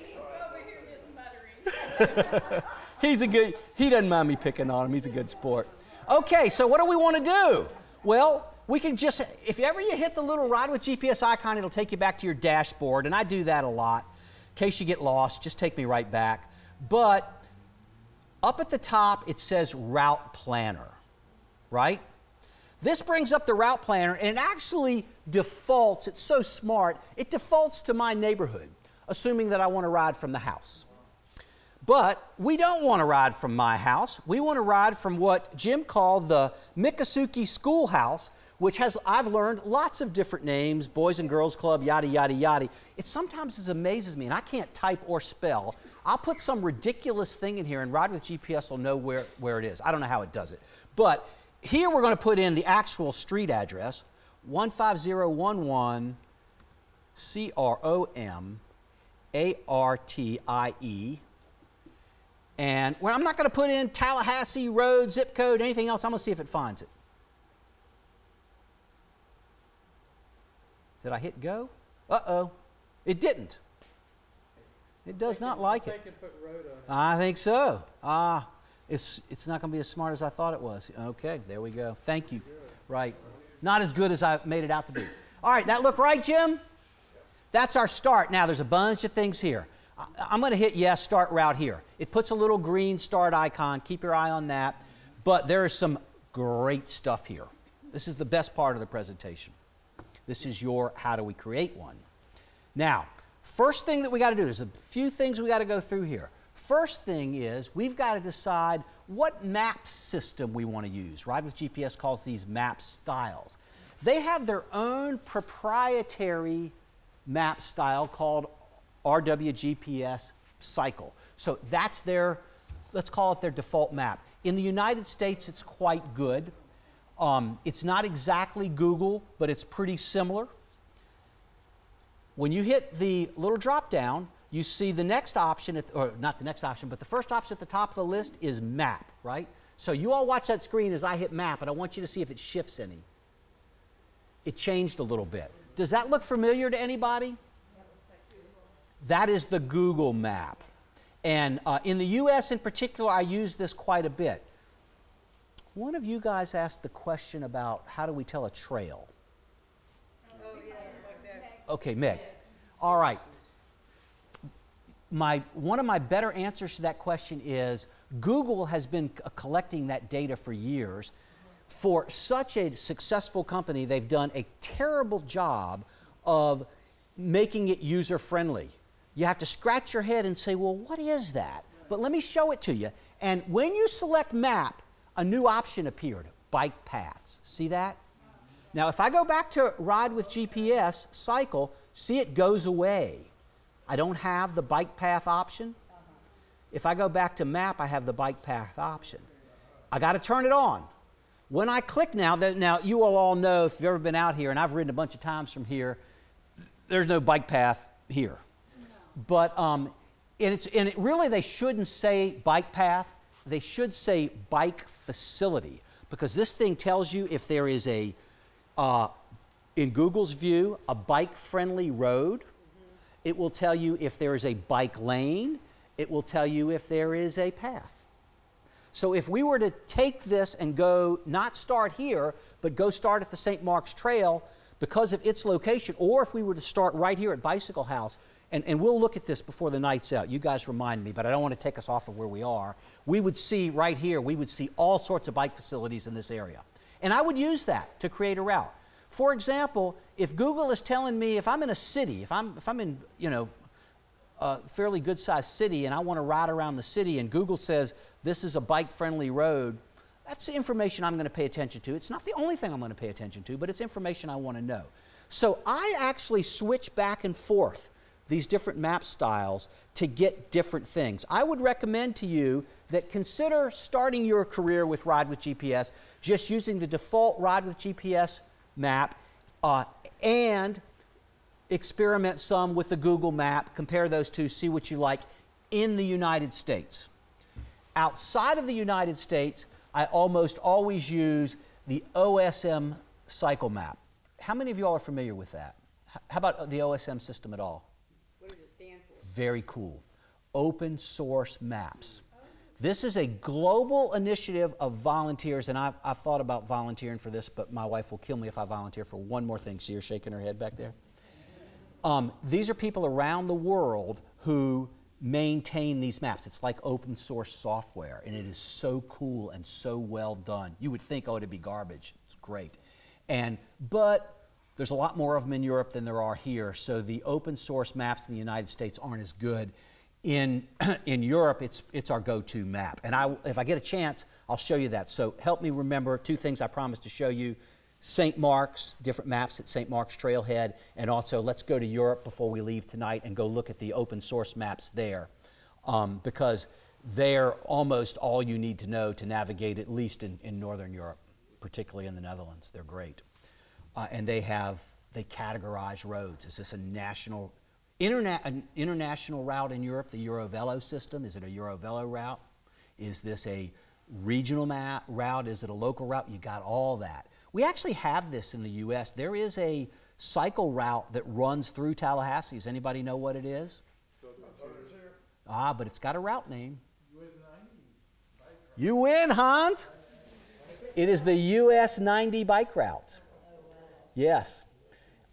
He's a good, he doesn't mind me picking on him. He's a good sport. Okay, so what do we want to do? Well, we can just, if ever you hit the little ride with GPS icon, it'll take you back to your dashboard, and I do that a lot. In case you get lost, just take me right back. But up at the top, it says Route Planner, right? This brings up the route planner and it actually defaults, it's so smart, it defaults to my neighborhood, assuming that I want to ride from the house. But we don't want to ride from my house. We want to ride from what Jim called the Miccosukee Schoolhouse, which has, I've learned, lots of different names Boys and Girls Club, yada, yada, yada. It sometimes it amazes me, and I can't type or spell. I'll put some ridiculous thing in here, and Ride with GPS will know where, where it is. I don't know how it does it. But here we're going to put in the actual street address 15011 C R O M A R T I E. And well, I'm not going to put in Tallahassee Road, zip code, anything else. I'm going to see if it finds it. Did I hit go? Uh oh. It didn't. It does not like it. I think so. Ah, it's, it's not going to be as smart as I thought it was. Okay, there we go. Thank you. Right. Not as good as I made it out to be. All right, that look right, Jim? That's our start. Now, there's a bunch of things here. I'm going to hit yes, start route here. It puts a little green start icon. Keep your eye on that. But there is some great stuff here. This is the best part of the presentation. This is your how do we create one. Now, first thing that we got to do is a few things we got to go through here. First thing is we've got to decide what map system we want to use. Ride with GPS calls these map styles. They have their own proprietary map style called RWGPS cycle. So that's their, let's call it their default map. In the United States, it's quite good. Um, it's not exactly Google, but it's pretty similar. When you hit the little drop down, you see the next option, at, or not the next option, but the first option at the top of the list is map, right? So you all watch that screen as I hit map, and I want you to see if it shifts any. It changed a little bit. Does that look familiar to anybody? That is the Google map. And uh, in the US in particular, I use this quite a bit. One of you guys asked the question about how do we tell a trail? Okay, Meg. All right. My, one of my better answers to that question is Google has been uh, collecting that data for years. For such a successful company, they've done a terrible job of making it user friendly. You have to scratch your head and say, well, what is that? But let me show it to you. And when you select map, a new option appeared bike paths. See that? Now, if I go back to Ride with GPS cycle, see it goes away. I don't have the bike path option. If I go back to map, I have the bike path option. I got to turn it on. When I click now, that, now you will all know if you've ever been out here, and I've ridden a bunch of times from here, there's no bike path here. But um, and it's and it really they shouldn't say bike path. They should say bike facility because this thing tells you if there is a uh, in Google's view a bike friendly road. It will tell you if there is a bike lane. It will tell you if there is a path. So if we were to take this and go not start here, but go start at the St. Mark's Trail because of its location, or if we were to start right here at Bicycle House, and, and we'll look at this before the night's out. You guys remind me, but I don't want to take us off of where we are. We would see right here, we would see all sorts of bike facilities in this area. And I would use that to create a route. For example, if Google is telling me if I'm in a city, if I'm, if I'm in, you know, a fairly good sized city and I want to ride around the city and Google says this is a bike friendly road, that's the information I'm going to pay attention to. It's not the only thing I'm going to pay attention to, but it's information I want to know. So I actually switch back and forth these different map styles to get different things. I would recommend to you that consider starting your career with Ride with GPS, just using the default Ride with GPS map uh, and experiment some with the Google map, compare those two, see what you like in the United States. Outside of the United States, I almost always use the OSM cycle map. How many of you all are familiar with that? How about the OSM system at all? What does it stand for? Very cool. Open source maps. This is a global initiative of volunteers, and I've, I've thought about volunteering for this, but my wife will kill me if I volunteer for one more thing. See her shaking her head back there? Um, these are people around the world who maintain these maps. It's like open source software, and it is so cool and so well done. You would think, oh, it'd be garbage. It's great. And, but there's a lot more of them in Europe than there are here, so the open source maps in the United States aren't as good. In, in Europe, it's, it's our go to map. And I, if I get a chance, I'll show you that. So help me remember two things I promised to show you St. Mark's, different maps at St. Mark's Trailhead, and also let's go to Europe before we leave tonight and go look at the open source maps there. Um, because they're almost all you need to know to navigate, at least in, in Northern Europe, particularly in the Netherlands. They're great. Uh, and they have, they categorize roads. Is this a national, interna- an international route in Europe, the Eurovelo system? Is it a Eurovelo route? Is this a regional ma- route? Is it a local route? You got all that. We actually have this in the U.S. There is a cycle route that runs through Tallahassee. Does anybody know what it is? Ah, but it's got a route name. You win, Hans. It is the US 90 bike route. Yes.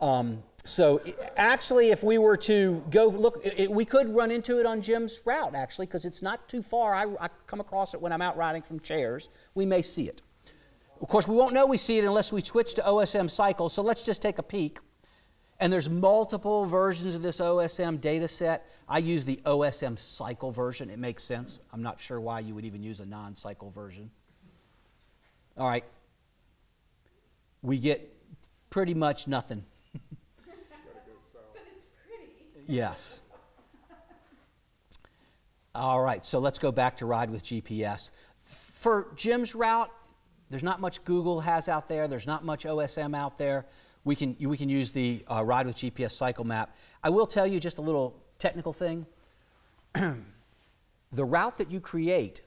Um, so actually, if we were to go look, i- i- we could run into it on Jim's route actually, because it's not too far. I, I come across it when I'm out riding from Chaires. We may see it. Of course, we won't know we see it unless we switch to OSM cycle. So let's just take a peek. And there's multiple versions of this OSM data set. I use the OSM cycle version. It makes sense. I'm not sure why you would even use a non cycle version. All right. We get pretty much nothing. But. Yes. All right, so let's go back to Ride with GPS. For Jim's route, there's not much Google has out there. There's not much OSM out there. We can, we can use the uh, Ride with GPS cycle map. I will tell you just a little technical thing. the route that you create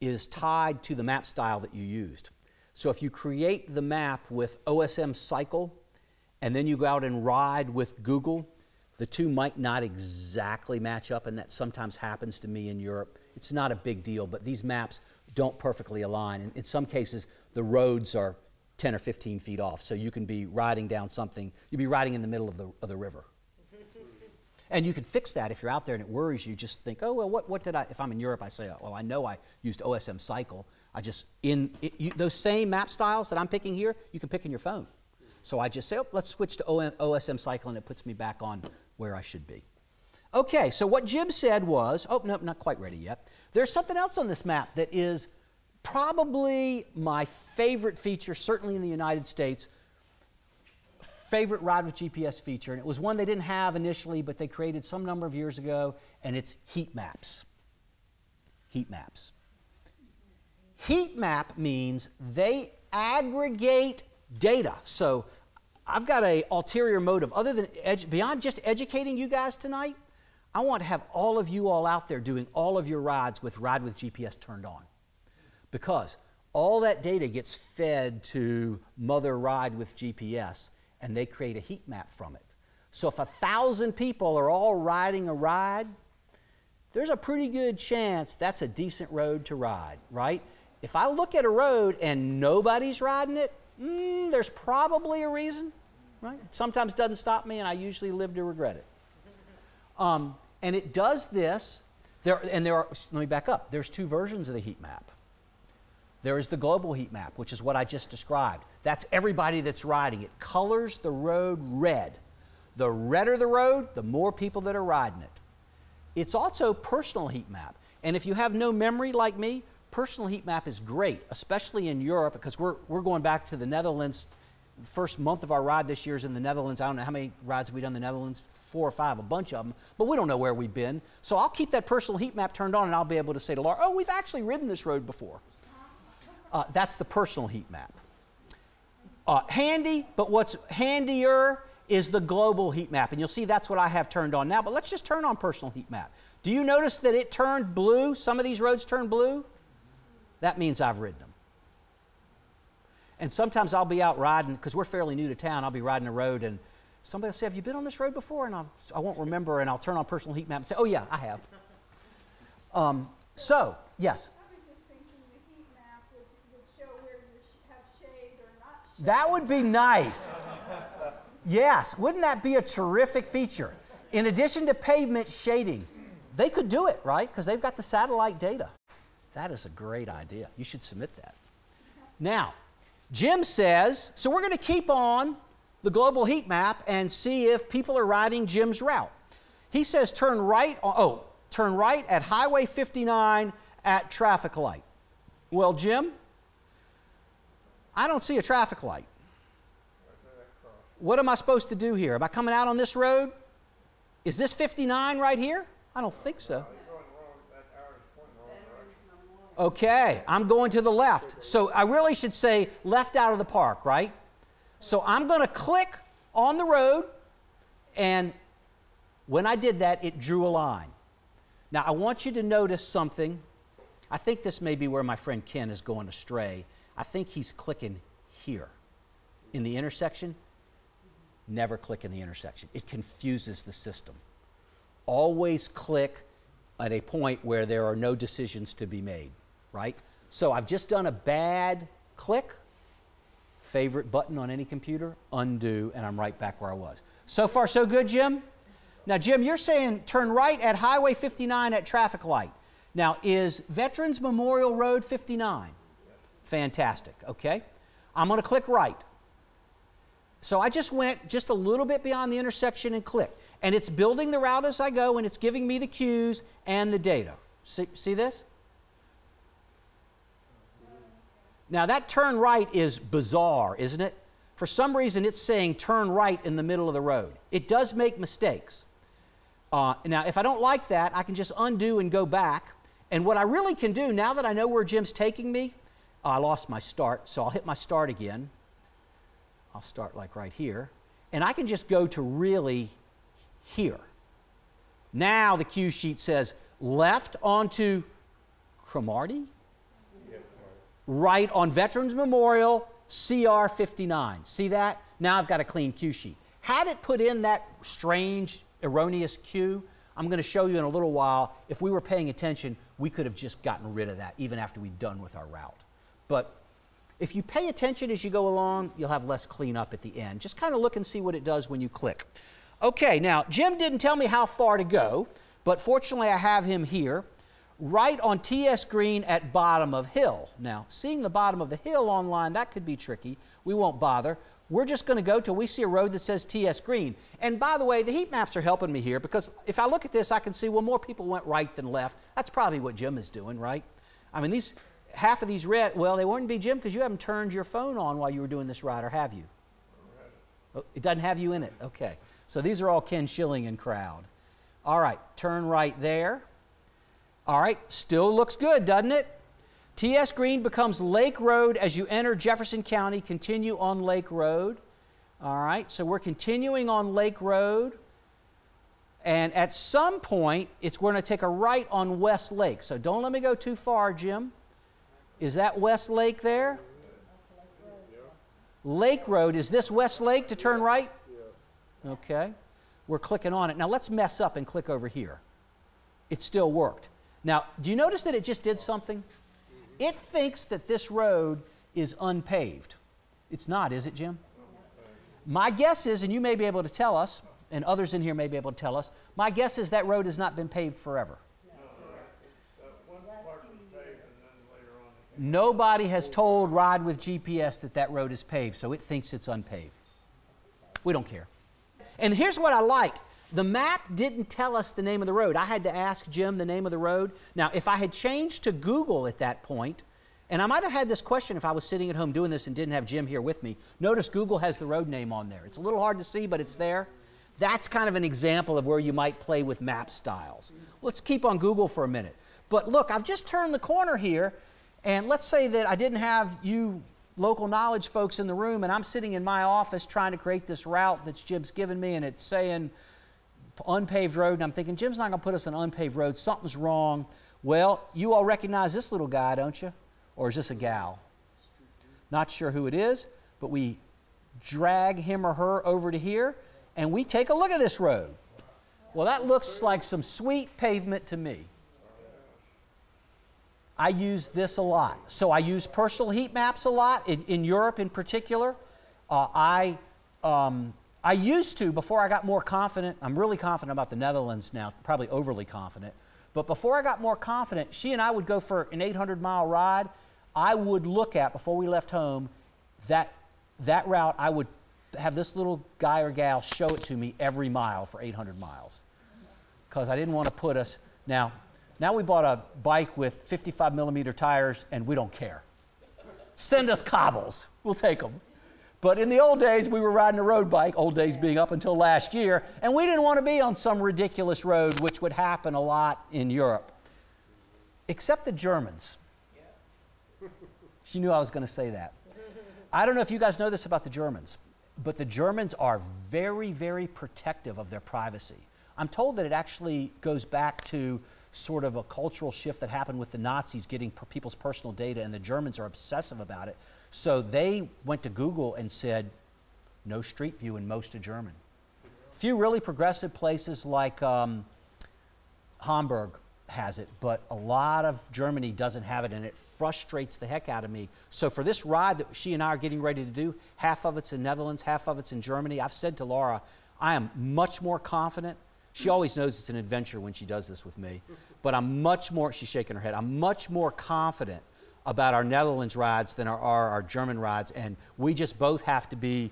is tied to the map style that you used. So if you create the map with OSM cycle and then you go out and ride with Google, the two might not exactly match up, and that sometimes happens to me in Europe. It's not a big deal, but these maps don't perfectly align. And in some cases, the roads are 10 or 15 feet off, so you can be riding down something, you'd be riding in the middle of the, of the river. And you can fix that if you're out there and it worries you. Just think, oh, well, what, what did I, if I'm in Europe, I say, oh, well, I know I used OSM cycle. I just, in it, you, those same map styles that I'm picking here, you can pick in your phone. So I just say, oh, let's switch to OSM cycle and it puts me back on where I should be. Okay, so what Jim said was, oh, no, not quite ready yet. There's something else on this map that is probably my favorite feature, certainly in the United States, favorite ride with GPS feature, and it was one they didn't have initially, but they created some number of years ago, and it's heat maps. Heat maps. Heat map means they aggregate data. So I've got a ulterior motive. Other than beyond just educating you guys tonight, I want to have all of you all out there doing all of your rides with Ride with GPS turned on because all that data gets fed to Mother Ride with GPS and they create a heat map from it. So if a thousand people are all riding a ride, there's a pretty good chance that's a decent road to ride, right? If I look at a road and nobody's riding it, mm, there's probably a reason, right? Sometimes doesn't stop me, and I usually live to regret it. Um, and it does this. There, and there are. Let me back up. There's two versions of the heat map. There is the global heat map, which is what I just described. That's everybody that's riding. It colors the road red. The redder the road, the more people that are riding it. It's also personal heat map. And if you have no memory like me, personal heat map is great, especially in Europe because we're, we're going back to the Netherlands first month of our ride this year is in the Netherlands. I don't know how many rides we've we done in the Netherlands, four or five, a bunch of them, but we don't know where we've been. So I'll keep that personal heat map turned on and I'll be able to say to Laura, oh, we've actually ridden this road before. Uh, that's the personal heat map. Uh, handy, but what's handier is the global heat map. And you'll see that's what I have turned on now. But let's just turn on personal heat map. Do you notice that it turned blue? Some of these roads turned blue? That means I've ridden them. And sometimes I'll be out riding, because we're fairly new to town, I'll be riding a road and somebody will say, Have you been on this road before? And I'll, I won't remember, and I'll turn on personal heat map and say, Oh, yeah, I have. Um, so, yes. I was just thinking the heat map would, would show where you sh- have shade or not shade. That would be nice. Yes, wouldn't that be a terrific feature? In addition to pavement shading, they could do it, right? Because they've got the satellite data. That is a great idea. You should submit that. Now, Jim says, so we're going to keep on the global heat map and see if people are riding Jim's route. He says turn right, oh, turn right at Highway 59 at traffic light. Well, Jim, I don't see a traffic light. What am I supposed to do here? Am I coming out on this road? Is this 59 right here? I don't think so. Okay, I'm going to the left. So I really should say left out of the park, right? So I'm going to click on the road, and when I did that, it drew a line. Now I want you to notice something. I think this may be where my friend Ken is going astray. I think he's clicking here in the intersection. Never click in the intersection, it confuses the system. Always click at a point where there are no decisions to be made, right? So I've just done a bad click, favorite button on any computer, undo, and I'm right back where I was. So far, so good, Jim? Now, Jim, you're saying turn right at Highway 59 at traffic light. Now, is Veterans Memorial Road 59? Fantastic, okay? I'm going to click right. So I just went just a little bit beyond the intersection and clicked. And it's building the route as I go, and it's giving me the cues and the data. See, see this? Now, that turn right is bizarre, isn't it? For some reason, it's saying turn right in the middle of the road. It does make mistakes. Uh, now, if I don't like that, I can just undo and go back. And what I really can do, now that I know where Jim's taking me, oh, I lost my start, so I'll hit my start again. I'll start like right here. And I can just go to really here. Now the cue sheet says left onto Cromartie, right on Veterans Memorial, CR 59. See that? Now I've got a clean cue sheet. Had it put in that strange, erroneous cue, I'm going to show you in a little while, if we were paying attention, we could have just gotten rid of that even after we'd done with our route. But if you pay attention as you go along, you'll have less cleanup at the end. Just kind of look and see what it does when you click. Okay, now Jim didn't tell me how far to go, but fortunately I have him here, right on TS Green at bottom of hill. Now, seeing the bottom of the hill online, that could be tricky. We won't bother. We're just going to go till we see a road that says TS Green. And by the way, the heat maps are helping me here because if I look at this, I can see, well, more people went right than left. That's probably what Jim is doing, right? I mean, these half of these red, well, they wouldn't be Jim because you haven't turned your phone on while you were doing this ride, or have you? Oh, it doesn't have you in it. Okay. So these are all Ken Schilling and crowd. All right, turn right there. All right, still looks good, doesn't it? TS Green becomes Lake Road as you enter Jefferson County. Continue on Lake Road. All right, so we're continuing on Lake Road. And at some point, it's going to take a right on West Lake. So don't let me go too far, Jim. Is that West Lake there? Lake Road. Is this West Lake to turn right? Yes. Okay. We're clicking on it. Now let's mess up and click over here. It still worked. Now, do you notice that it just did something? It thinks that this road is unpaved. It's not, is it, Jim? My guess is, and you may be able to tell us, and others in here may be able to tell us, my guess is that road has not been paved forever. Nobody has told Ride with GPS that that road is paved, so it thinks it's unpaved. We don't care. And here's what I like the map didn't tell us the name of the road. I had to ask Jim the name of the road. Now, if I had changed to Google at that point, And I might have had this question if I was sitting at home doing this and didn't have Jim here with me. Notice Google has the road name on there. It's a little hard to see, but it's there. That's kind of an example of where you might play with map styles. Let's keep on Google for a minute. But look, I've just turned the corner here, and let's say that I didn't have you local knowledge folks in the room, and I'm sitting in my office trying to create this route that Jim's given me, and it's saying unpaved road, and I'm thinking, Jim's not going to put us on unpaved road. Something's wrong. Well, you all recognize this little guy, don't you? Or is this a gal? Not sure who it is, but we drag him or her over to here, and we take a look at this road. Well, that looks like some sweet pavement to me. I use this a lot. So I use personal heat maps a lot in, in Europe in particular. Uh, I, um, I used to before I got more confident. I'm really confident about the Netherlands now, probably overly confident. But before I got more confident, she and I would go for an 800 mile ride. I would look at, before we left home, that, that route, I would have this little guy or gal show it to me every mile for 800 miles. Because I didn't want to put us. Now, now we bought a bike with 55 millimeter tires and we don't care. Send us cobbles, we'll take them. But in the old days, we were riding a road bike, old days being up until last year, and we didn't want to be on some ridiculous road, which would happen a lot in Europe. Except the Germans. She knew I was going to say that. I don't know if you guys know this about the Germans, but the Germans are very, very protective of their privacy. I'm told that it actually goes back to sort of a cultural shift that happened with the Nazis getting people's personal data, and the Germans are obsessive about it. So they went to Google and said, no street view in most of German. Few really progressive places like um, Hamburg has it, but a lot of Germany doesn't have it, and it frustrates the heck out of me. So for this ride that she and I are getting ready to do, half of it's in Netherlands, half of it's in Germany. I've said to Laura, I am much more confident she always knows it's an adventure when she does this with me. But I'm much more, she's shaking her head, I'm much more confident about our Netherlands rides than our, our, our German rides. And we just both have to be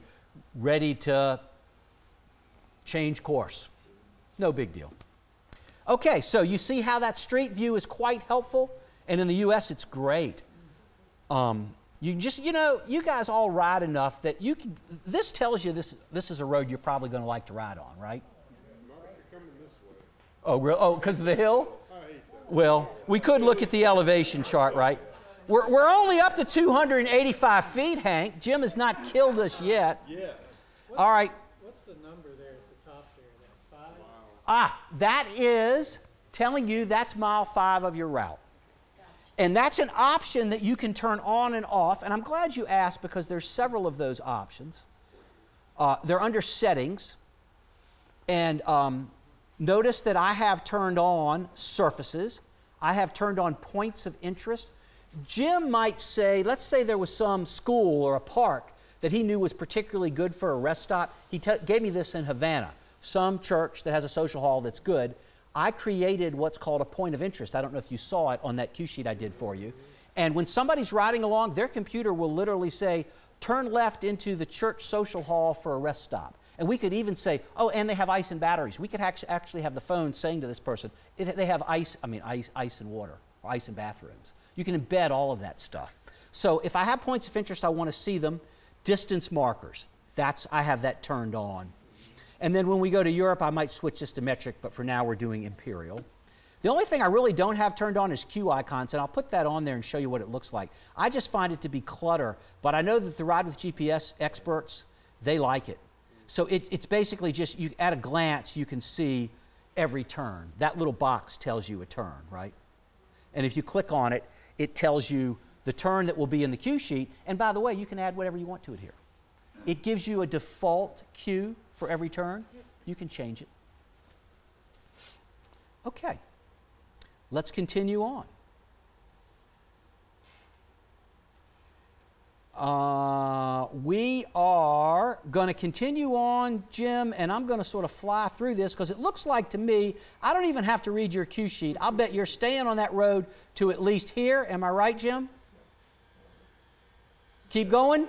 ready to change course. No big deal. Okay, so you see how that street view is quite helpful? And in the US, it's great. Um, you just, you know, you guys all ride enough that you can, this tells you this, this is a road you're probably going to like to ride on, right? Oh, real? Oh, because of the hill? Well, we could look at the elevation chart, right? We're, we're only up to 285 feet, Hank. Jim has not killed us yet. Yeah. All right. What's the number there at the top there? That five? Ah, that is telling you that's mile five of your route. And that's an option that you can turn on and off. And I'm glad you asked because there's several of those options. Uh, they're under settings. And um, Notice that I have turned on surfaces. I have turned on points of interest. Jim might say, let's say there was some school or a park that he knew was particularly good for a rest stop. He gave me this in Havana, some church that has a social hall that's good. I created what's called a point of interest. I don't know if you saw it on that cue sheet I did for you. And when somebody's riding along, their computer will literally say, turn left into the church social hall for a rest stop. And we could even say, oh, and they have ice and batteries. We could actually have the phone saying to this person, they have ice, I mean, ice, ice and water, ice and bathrooms. You can embed all of that stuff. So if I have points of interest, I want to see them. Distance markers, that's, I have that turned on. And then when we go to Europe, I might switch this to metric, but for now we're doing imperial. The only thing I really don't have turned on is cue icons, and I'll put that on there and show you what it looks like. I just find it to be clutter, but I know that the Ride with GPS experts, they like it. So it, it's basically just, you, at a glance, you can see every turn. That little box tells you a turn, right? And if you click on it, it tells you the turn that will be in the cue sheet. And by the way, you can add whatever you want to it here. It gives you a default cue for every turn. You can change it. Okay, let's continue on. Uh, we are going to continue on, Jim, and I'm going to sort of fly through this because it looks like to me, I don't even have to read your cue sheet. I'll bet you're staying on that road to at least here. Am I right, Jim? Keep going?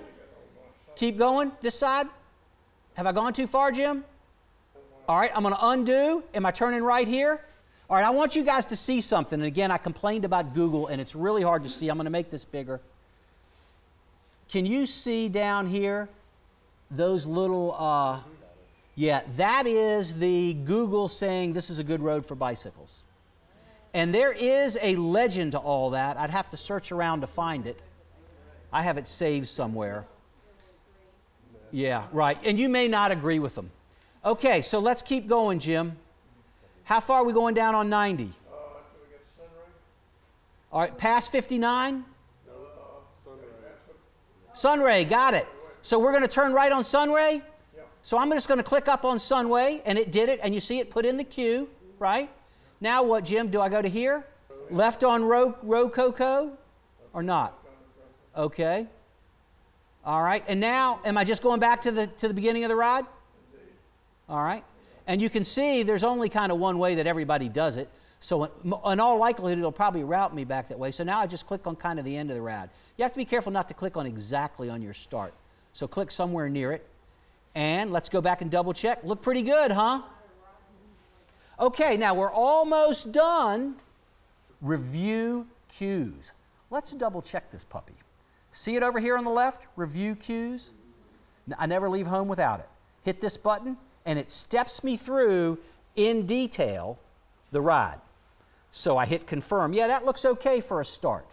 Keep going this side? Have I gone too far, Jim? All right, I'm going to undo. Am I turning right here? All right, I want you guys to see something. And again, I complained about Google, and it's really hard to see. I'm going to make this bigger. Can you see down here those little, uh, yeah, that is the Google saying this is a good road for bicycles. And there is a legend to all that. I'd have to search around to find it. I have it saved somewhere. Yeah, right. And you may not agree with them. Okay, so let's keep going, Jim. How far are we going down on 90? All right, past 59? Sunray, got it. So we're going to turn right on Sunray? So I'm just going to click up on Sunray, and it did it, and you see it put in the cue, right? Now what, Jim? Do I go to here? Left on Ro- Rococo or not? Okay. All right. And now, am I just going back to the, to the beginning of the ride? All right. And you can see there's only kind of one way that everybody does it. So, in, all likelihood, it'll probably route me back that way. So now I just click on kind of the end of the ride. You have to be careful not to click on exactly on your start. So click somewhere near it. And let's go back and double check. Look pretty good, huh? Okay, now we're almost done. Review cues. Let's double check this puppy. See it over here on the left? Review cues. I never leave home without it. Hit this button, and it steps me through in detail the ride. So I hit confirm. Yeah, that looks okay for a start.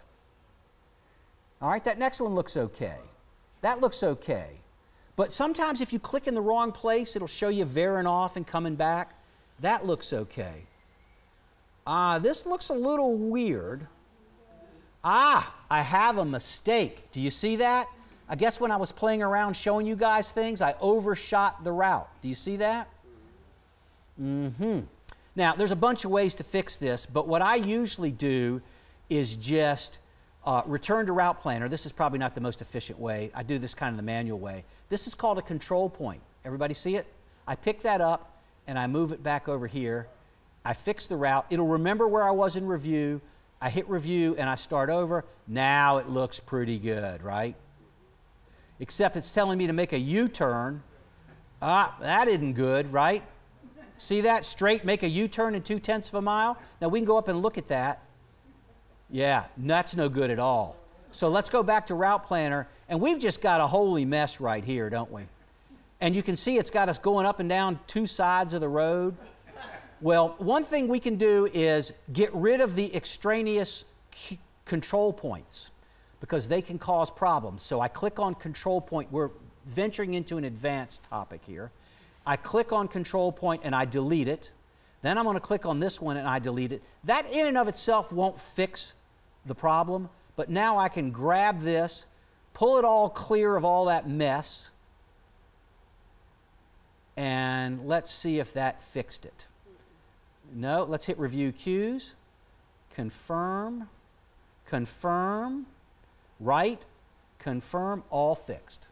All right, that next one looks okay. That looks okay. But sometimes if you click in the wrong place, it'll show you veering off and coming back. That looks okay. Ah, this looks a little weird. Ah, I have a mistake. Do you see that? I guess when I was playing around showing you guys things, I overshot the route. Do you see that? Mm-hmm. Now, there's a bunch of ways to fix this, but what I usually do is just uh, return to route planner. This is probably not the most efficient way. I do this kind of the manual way. This is called a control point. Everybody see it? I pick that up and I move it back over here. I fix the route. It'll remember where I was in review. I hit review and I start over. Now it looks pretty good, right? Except it's telling me to make a U turn. Ah, that isn't good, right? See that? Straight, make a U turn in two tenths of a mile. Now we can go up and look at that. Yeah, that's no good at all. So let's go back to Route Planner, and we've just got a holy mess right here, don't we? And you can see it's got us going up and down two sides of the road. Well, one thing we can do is get rid of the extraneous control points because they can cause problems. So I click on control point. We're venturing into an advanced topic here. I click on control point and I delete it. Then I'm going to click on this one and I delete it. That in and of itself won't fix the problem, but now I can grab this, pull it all clear of all that mess, and let's see if that fixed it. No, let's hit review cues, confirm, confirm, right, confirm, all fixed.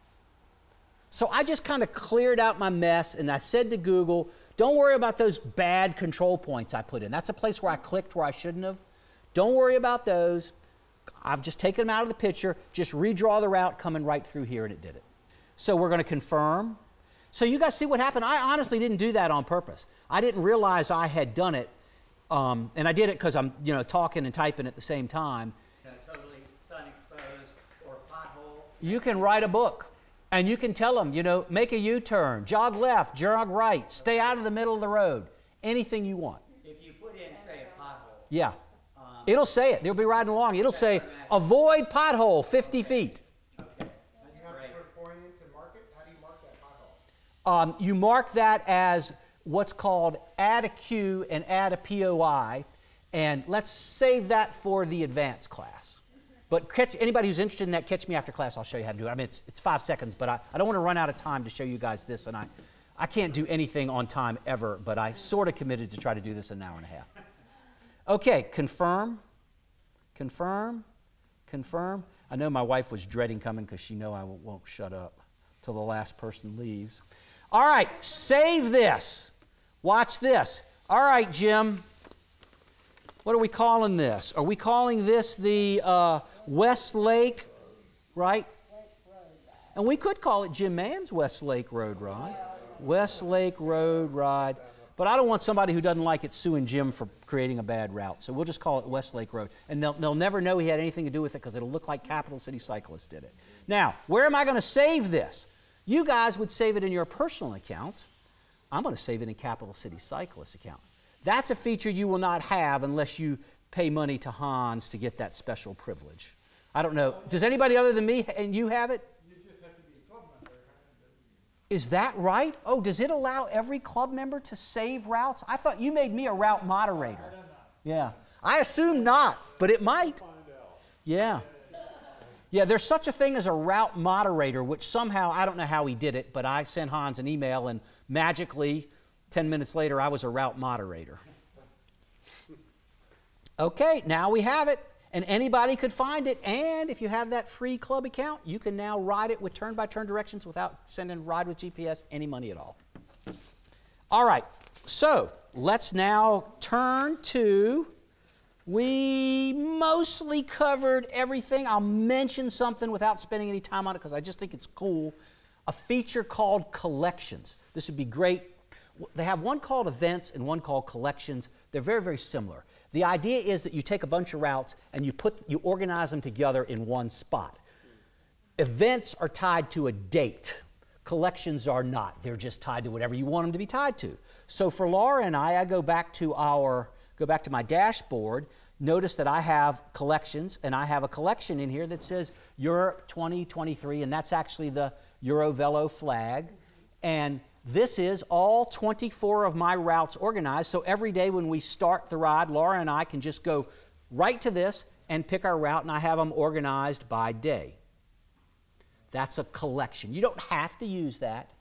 So I just kind of cleared out my mess and I said to Google, don't worry about those bad control points I put in. That's a place where I clicked where I shouldn't have. Don't worry about those. I've just taken them out of the picture. Just redraw the route coming right through here, and it did it. So we're going to confirm. So you guys see what happened? I honestly didn't do that on purpose. I didn't realize I had done it, um, and I did it because I'm you know talking and typing at the same time. you know, totally sun exposed or pothole. You can write a book, and you can tell them, you know, make a U-turn, jog left, jog right, stay out of the middle of the road, anything you want. If you put in, say, a pothole, Yeah. It'll say it. They'll be riding along. It'll say, avoid pothole 50 feet. that's great. to put a point in to mark it? How do you mark that? Um, you mark that as what's called add a cue and add a POI, and let's save that for the advanced class. But catch, anybody who's interested in that, catch me after class. I'll show you how to do it. I mean, it's, it's five seconds, but I, I don't want to run out of time to show you guys this, and I, I can't do anything on time ever, but I sort of committed to try to do this in an hour and a half. Okay, confirm, confirm, confirm. I know my wife was dreading coming because she know I won't shut up till the last person leaves. All right, save this. Watch this. All right, Jim. What are we calling this? Are we calling this the uh, West Lake, right? And we could call it Jim Mann's West Lake Road Ride. West Lake Road Ride. but I don't want somebody who doesn't like it suing Jim for creating a bad route. So we'll just call it Westlake Road. And they'll, they'll never know he had anything to do with it because it'll look like Capital City Cyclists did it. Now, where am I going to save this? You guys would save it in your personal account. I'm going to save it in Capital City Cyclists account. That's a feature you will not have unless you pay money to Hans to get that special privilege. I don't know. Does anybody other than me and you have it? Is that right? Oh, does it allow every club member to save routes? I thought you made me a route moderator. Yeah. I assume not, but it might. Yeah. Yeah, there's such a thing as a route moderator, which somehow, I don't know how he did it, but I sent Hans an email and magically, 10 minutes later, I was a route moderator. Okay, now we have it, and anybody could find it. And if you have that free club account, you can now ride it with turn by turn directions without sending ride with GPS any money at all. All right, so let's now turn to. We mostly covered everything. I'll mention something without spending any time on it because I just think it's cool. A feature called collections. This would be great. They have one called events and one called collections. They're very, very similar. The idea is that you take a bunch of routes and you put you organize them together in one spot. Events are tied to a date. Collections are not. They're just tied to whatever you want them to be tied to. So for Laura and I, I go back to our go back to my dashboard. Notice that I have collections, and I have a collection in here that says Europe 2023, and that's actually the Eurovelo flag. And this is all 24 of my routes organized. So every day when we start the ride, Laura and I can just go right to this and pick our route, and I have them organized by day. That's a collection. You don't have to use that.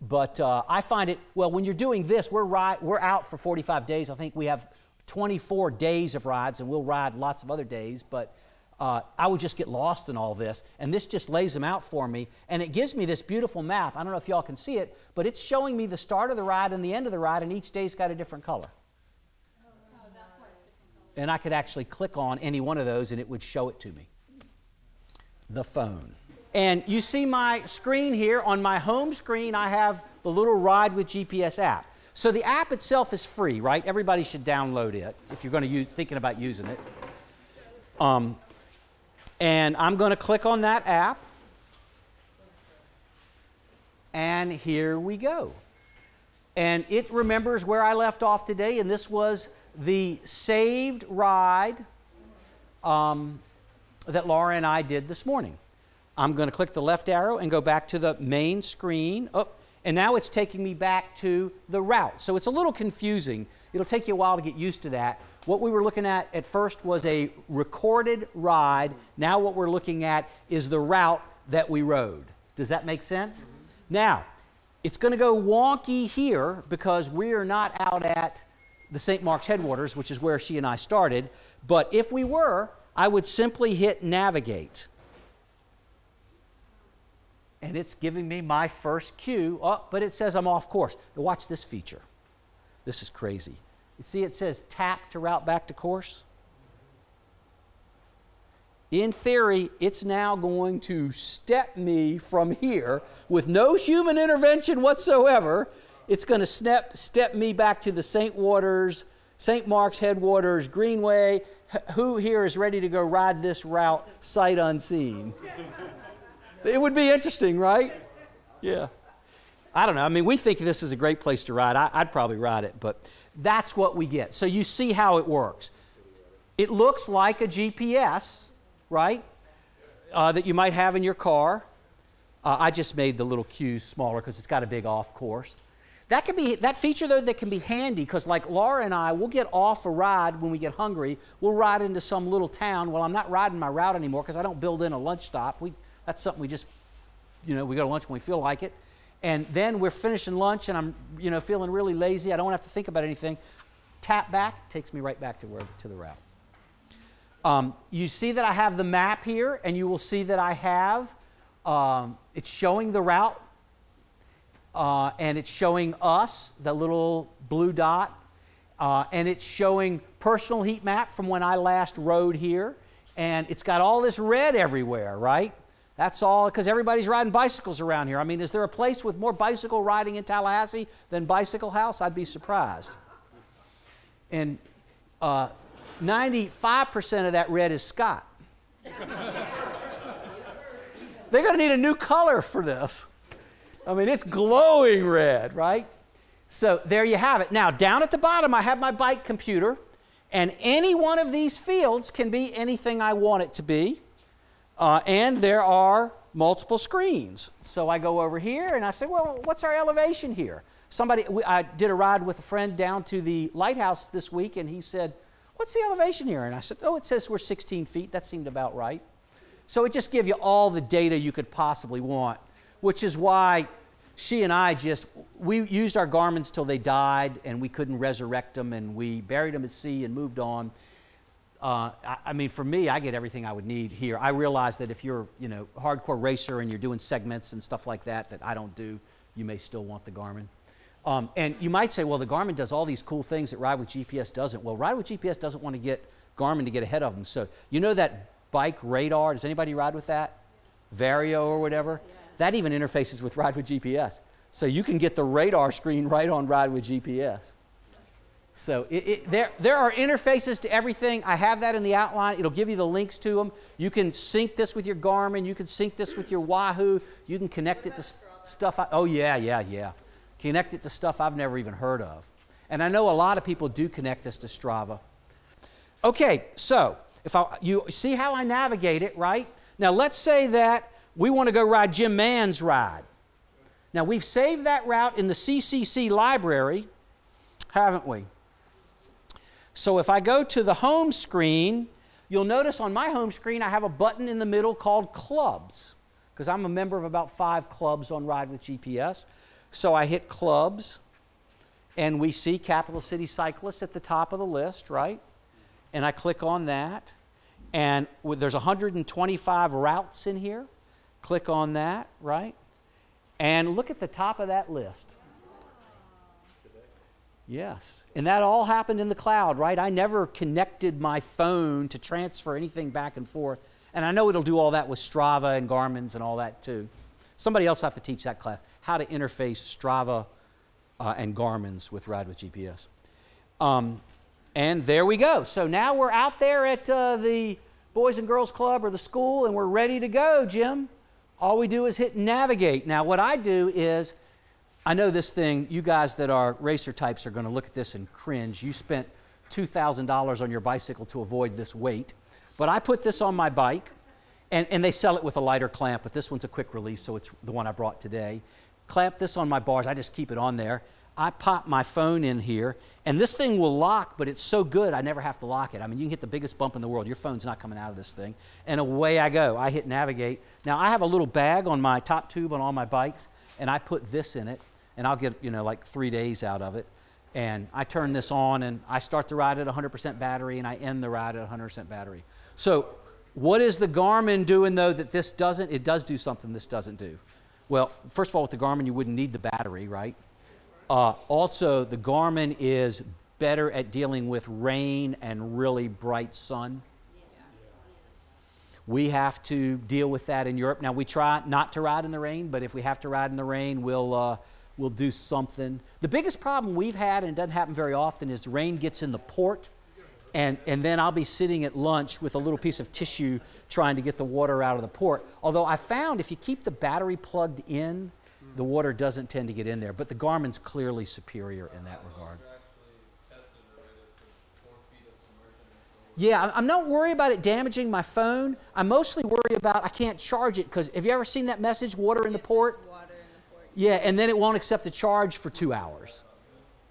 But uh, I find it, well, when you're doing this, we're, ride, we're out for 45 days. I think we have 24 days of rides, and we'll ride lots of other days. But uh, I would just get lost in all this. And this just lays them out for me. And it gives me this beautiful map. I don't know if y'all can see it, but it's showing me the start of the ride and the end of the ride, and each day's got a different color. And I could actually click on any one of those, and it would show it to me. The phone. And you see my screen here. On my home screen, I have the little Ride with GPS app. So the app itself is free, right? Everybody should download it if you're going to use, thinking about using it. Um, and I'm going to click on that app. And here we go. And it remembers where I left off today, and this was the saved ride um, that Laura and I did this morning. I'm going to click the left arrow and go back to the main screen. Oh, and now it's taking me back to the route. So it's a little confusing. It'll take you a while to get used to that. What we were looking at at first was a recorded ride. Now what we're looking at is the route that we rode. Does that make sense? Now, it's going to go wonky here because we are not out at the St. Mark's headwaters, which is where she and I started. But if we were, I would simply hit navigate and it's giving me my first cue. Oh, but it says I'm off course. Watch this feature. This is crazy. You see, it says tap to route back to course. In theory, it's now going to step me from here with no human intervention whatsoever. It's going to step, step me back to the St. Waters, St. Mark's Headwaters, Greenway. Who here is ready to go ride this route sight unseen? It would be interesting, right? Yeah. I don't know. I mean, we think this is a great place to ride. I, would probably ride it, but that's what we get. So you see how it works. It looks like a GPS, right? Uh, that you might have in your car. Uh, I just made the little cues smaller because it's got a big off course. That can be that feature though that can be handy because like Laura and I, we'll get off a ride when we get hungry. We'll ride into some little town. Well, I'm not riding my route anymore because I don't build in a lunch stop. We that's something we just, you know, we go to lunch when we feel like it. And then we're finishing lunch and I'm, you know, feeling really lazy. I don't have to think about anything. Tap back takes me right back to where to the route. Um, you see that I have the map here, and you will see that I have um, it's showing the route, uh, and it's showing us the little blue dot, uh, and it's showing personal heat map from when I last rode here, and it's got all this red everywhere, right? That's all because everybody's riding bicycles around here. I mean, is there a place with more bicycle riding in Tallahassee than Bicycle House? I'd be surprised. And uh, 95% of that red is Scott. They're going to need a new color for this. I mean, it's glowing red, right? So there you have it. Now, down at the bottom, I have my bike computer, and any one of these fields can be anything I want it to be. Uh, and there are multiple screens. So I go over here and I say, well, what's our elevation here? Somebody, I did a ride with a friend down to the lighthouse this week, and he said, what's the elevation here? And I said, oh, it says we're 16 feet. That seemed about right. So it just gives you all the data you could possibly want, which is why she and I just, we used our Garmins till they died and we couldn't resurrect them and we buried them at sea and moved on. Uh, I, I, mean, for me, I get everything I would need here. I realize that if you're, you know, hardcore racer and you're doing segments and stuff like that that I don't do, you may still want the Garmin. Um, and you might say, well, the Garmin does all these cool things that Ride with GPS doesn't. Well, Ride with GPS doesn't want to get Garmin to get ahead of them. So you know that bike radar? Does anybody ride with that? Vario or whatever? That even interfaces with Ride with GPS. So you can get the radar screen right on Ride with GPS. So it, it, there, there are interfaces to everything. I have that in the outline. It'll give you the links to them. You can sync this with your Garmin. You can sync this with your Wahoo. You can connect it to st- stuff. I, oh, yeah, yeah, yeah. Connect it to stuff I've never even heard of. And I know a lot of people do connect this to Strava. Okay, so if I, you see how I navigate it, right? Now let's say that we want to go ride Jim Mann's ride. Now we've saved that route in the CCC library, haven't we? So if I go to the home screen, you'll notice on my home screen I have a button in the middle called Clubs, because I'm a member of about five clubs on Ride with GPS. So I hit Clubs, and we see Capital City Cyclists at the top of the list, right? And I click on that, and there's 125 routes in here. Click on that, right? And look at the top of that list. Yes. And that all happened in the cloud, right? I never connected my phone to transfer anything back and forth. And I know it'll do all that with Strava and Garmin's and all that too. Somebody else will have to teach that class how to interface Strava uh, and Garmin's with Ride with GPS. Um, and there we go. So now we're out there at uh, the Boys and Girls Club or the school and we're ready to go, Jim. All we do is hit navigate. Now, what I do is I know this thing, you guys that are racer types are going to look at this and cringe. You spent $2,000 on your bicycle to avoid this weight. But I put this on my bike, and, and they sell it with a lighter clamp, but this one's a quick release, so it's the one I brought today. Clamp this on my bars, I just keep it on there. I pop my phone in here, and this thing will lock, but it's so good I never have to lock it. I mean, you can hit the biggest bump in the world, your phone's not coming out of this thing, and away I go. I hit navigate. Now, I have a little bag on my top tube on all my bikes, and I put this in it and I'll get, you know, like three days out of it. And I turn this on and I start the ride at 100% battery and I end the ride at 100% battery. So, what is the Garmin doing though that this doesn't? It does do something this doesn't do. Well, first of all, with the Garmin, you wouldn't need the battery, right? Uh, also, the Garmin is better at dealing with rain and really bright sun. We have to deal with that in Europe. Now, we try not to ride in the rain, but if we have to ride in the rain, we'll. Uh, we'll do something. The biggest problem we've had, and it doesn't happen very often, is rain gets in the port, and, and then I'll be sitting at lunch with a little piece of tissue trying to get the water out of the port. Although I found if you keep the battery plugged in, the water doesn't tend to get in there. But the Garmin's clearly superior in that regard. Yeah, I'm not worried about it damaging my phone. I mostly worry about I can't charge it because have you ever seen that message, water in the port? Yeah, and then it won't accept the charge for two hours.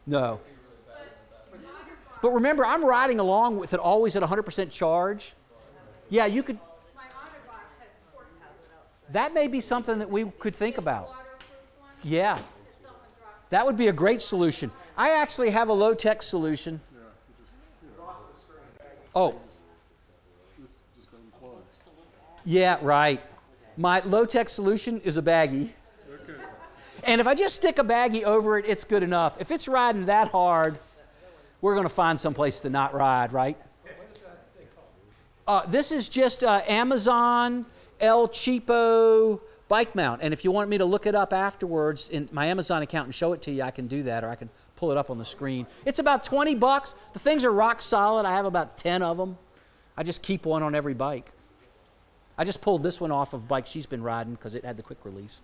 No. But remember, I'm riding along with it always at 100% charge. Yeah, you could. That may be something that we could think about. Yeah. That would be a great solution. I actually have a low tech solution. Oh. Yeah, right. My low tech solution is a baggie. And if I just stick a baggie over it, it's good enough. If it's riding that hard, we're going to find some place to not ride, right? Uh, this is just uh, Amazon. El Cheapo bike mount. And if you want me to look it up afterwards in my Amazon account and show it to you, I can do that, or I can pull it up on the screen. It's about 20 bucks. The things are rock solid. I have about 10 of them. I just keep one on every bike. I just pulled this one off of bike she's been riding because it had the quick release.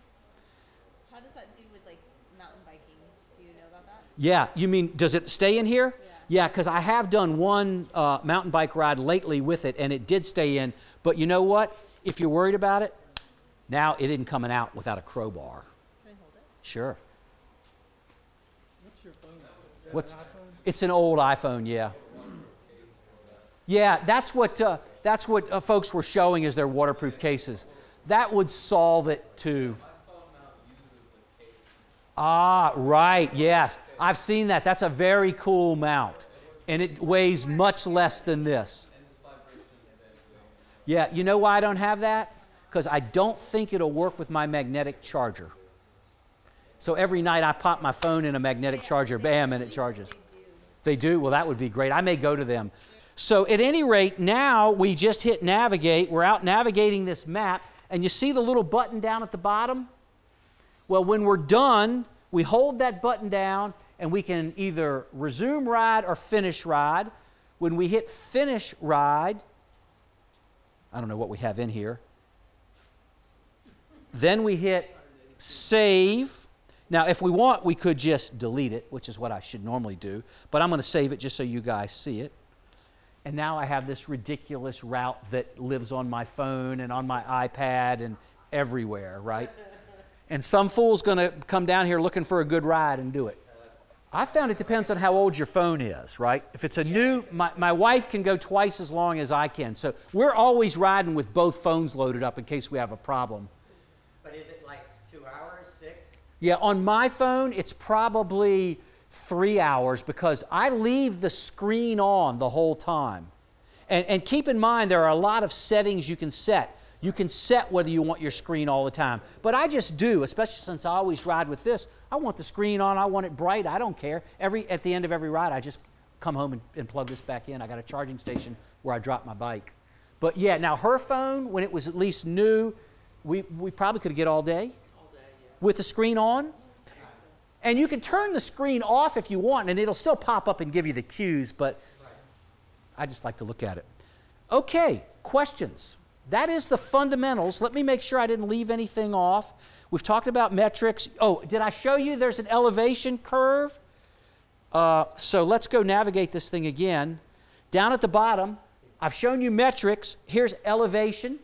How does that do with like mountain biking? Do you know about that? Yeah, you mean, does it stay in here? Yeah, because I have done one uh, mountain bike ride lately with it, and it did stay in. But you know what? If you're worried about it, now it isn't coming out without a crowbar. Can I hold it? Sure. What's your phone? Is that What's? an iPhone? It's an old iPhone, yeah. Yeah, that's what uh, that's what uh, folks were showing as their waterproof cases. That would solve it too. Ah, right. Yes, I've seen that. That's a very cool mount, and it weighs much less than this. Yeah, you know why I don't have that? Because I don't think it'll work with my magnetic charger. So every night I pop my phone in a magnetic charger, bam, and it charges. They do? Well, that would be great. I may go to them. So, at any rate, now we just hit navigate. We're out navigating this map, and you see the little button down at the bottom? Well, when we're done, we hold that button down, and we can either resume ride or finish ride. When we hit finish ride, I don't know what we have in here. Then we hit save. Now, if we want, we could just delete it, which is what I should normally do, but I'm going to save it just so you guys see it. And now I have this ridiculous route that lives on my phone and on my iPad and everywhere, right? And some fool's going to come down here looking for a good ride and do it. I found it depends on how old your phone is, right? If it's a new, my, my wife can go twice as long as I can. So we're always riding with both phones loaded up in case we have a problem. But is it like two hours, six? Yeah, on my phone, it's probably three hours because I leave the screen on the whole time. And, and keep in mind, there are a lot of settings you can set. You can set whether you want your screen all the time. But I just do, especially since I always ride with this. I want the screen on, I want it bright, I don't care. Every, at the end of every ride, I just come home and, and plug this back in. I got a charging station where I drop my bike. But yeah, now her phone, when it was at least new, we, we probably could get all day with the screen on. And you can turn the screen off if you want, and it'll still pop up and give you the cues, but I just like to look at it. Okay, questions. That is the fundamentals. Let me make sure I didn't leave anything off. We've talked about metrics. Oh, did I show you there's an elevation curve? Uh, so let's go navigate this thing again. Down at the bottom, I've shown you metrics. Here's elevation.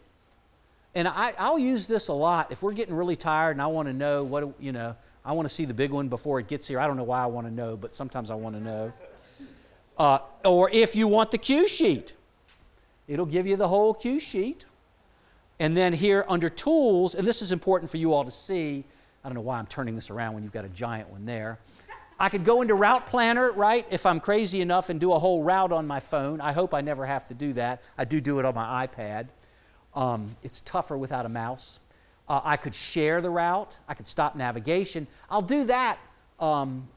And I, I'll use this a lot. If we're getting really tired and I want to know what, you know, I want to see the big one before it gets here. I don't know why I want to know, but sometimes I want to know. Uh, or if you want the cue sheet, it'll give you the whole cue sheet. And then here under tools, and this is important for you all to see. I don't know why I'm turning this around when you've got a giant one there. I could go into Route Planner, right, if I'm crazy enough and do a whole route on my phone. I hope I never have to do that. I do do it on my iPad. Um, it's tougher without a mouse. Uh, I could share the route. I could stop navigation. I'll do that um,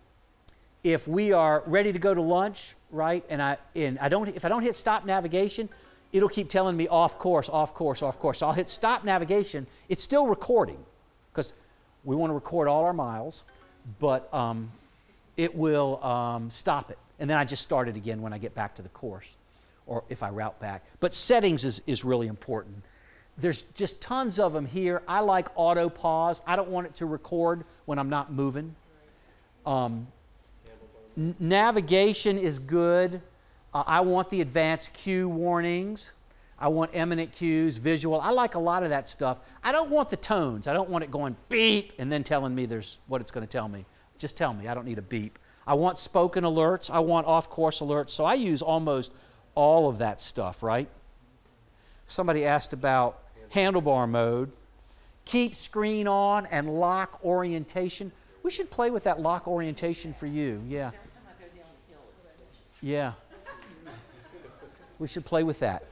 if we are ready to go to lunch, right? And I and I don't if I don't hit stop navigation, it'll keep telling me off course, off course, off course. So I'll hit stop navigation. It's still recording because we want to record all our miles, but um, it will um, stop it, and then I just start it again when I get back to the course, or if I route back. But settings is is really important. There's just tons of them here. I like auto pause. I don't want it to record when I'm not moving. Um, navigation is good. Uh, I want the advanced cue warnings. I want eminent cues, visual. I like a lot of that stuff. I don't want the tones. I don't want it going beep and then telling me there's what it's going to tell me. Just tell me. I don't need a beep. I want spoken alerts. I want off course alerts. So I use almost all of that stuff, right? Somebody asked about handlebar mode. Keep screen on and lock orientation. We should play with that lock orientation for you. Yeah. Yeah. We should play with that.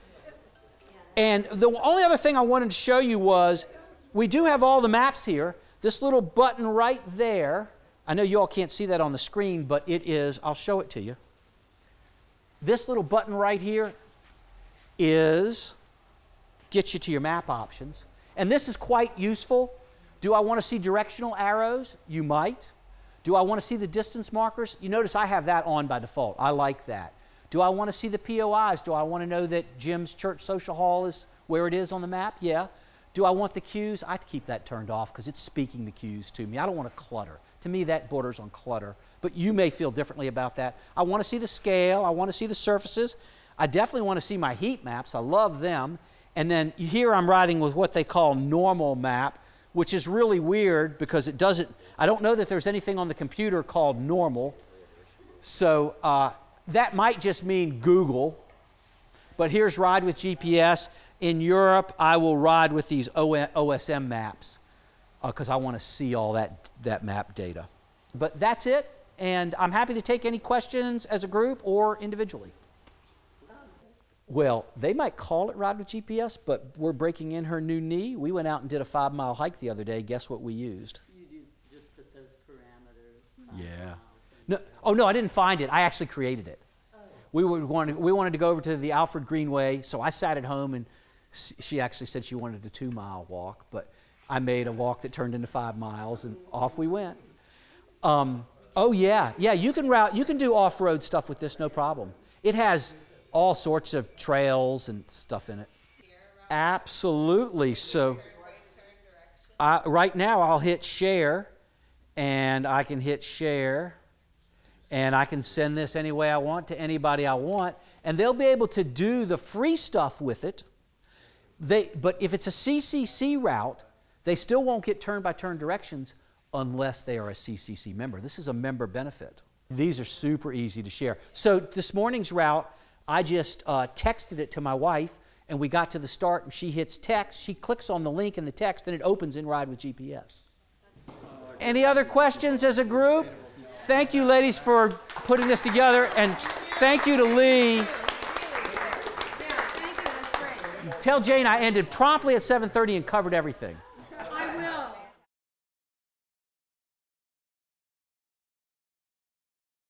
And the only other thing I wanted to show you was we do have all the maps here. This little button right there, I know you all can't see that on the screen, but it is, I'll show it to you. This little button right here is gets you to your map options. And this is quite useful. Do I want to see directional arrows? You might. Do I want to see the distance markers? You notice I have that on by default. I like that. Do I want to see the POIs? Do I want to know that Jim's Church Social Hall is where it is on the map? Yeah. Do I want the cues? I keep that turned off because it's speaking the cues to me. I don't want to clutter. To me, that borders on clutter. But you may feel differently about that. I want to see the scale. I want to see the surfaces. I definitely want to see my heat maps. I love them. And then here I'm writing with what they call normal map, which is really weird because it doesn't, I don't know that there's anything on the computer called normal. So uh, that might just mean Google. But here's Ride with GPS. In Europe, I will ride with these OSM maps uh, because I want to see all that, that map data. But that's it. And I'm happy to take any questions as a group or individually. Well, they might call it Ride with GPS, but we're breaking in her new knee. We went out and did a five mile hike the other day. Guess what we used? You just put those parameters. Yeah. No, oh no, I didn't find it. I actually created it. We were wanted, we wanted to go over to the Alford Greenway, so I sat at home and she actually said she wanted a two mile walk, but I made a walk that turned into five miles, and off we went. Um, oh yeah, yeah. You can route, you can do off road stuff with this, no problem. It has all sorts of trails and stuff in it. Absolutely. So, I, right now I'll hit share, and I can hit share, and I can send this any way I want to anybody I want, and they'll be able to do the free stuff with it. They, but if it's a CCC route, they still won't get turn by turn directions unless they are a CCC member. This is a member benefit. These are super easy to share. So this morning's route, I just uh, texted it to my wife, and we got to the start, and she hits text. She clicks on the link in the text, and it opens in Ride with GPS. Any other questions as a group? Thank you, ladies, for putting this together, and thank you to Lee. Tell Jane I ended promptly at 7:30 and covered everything.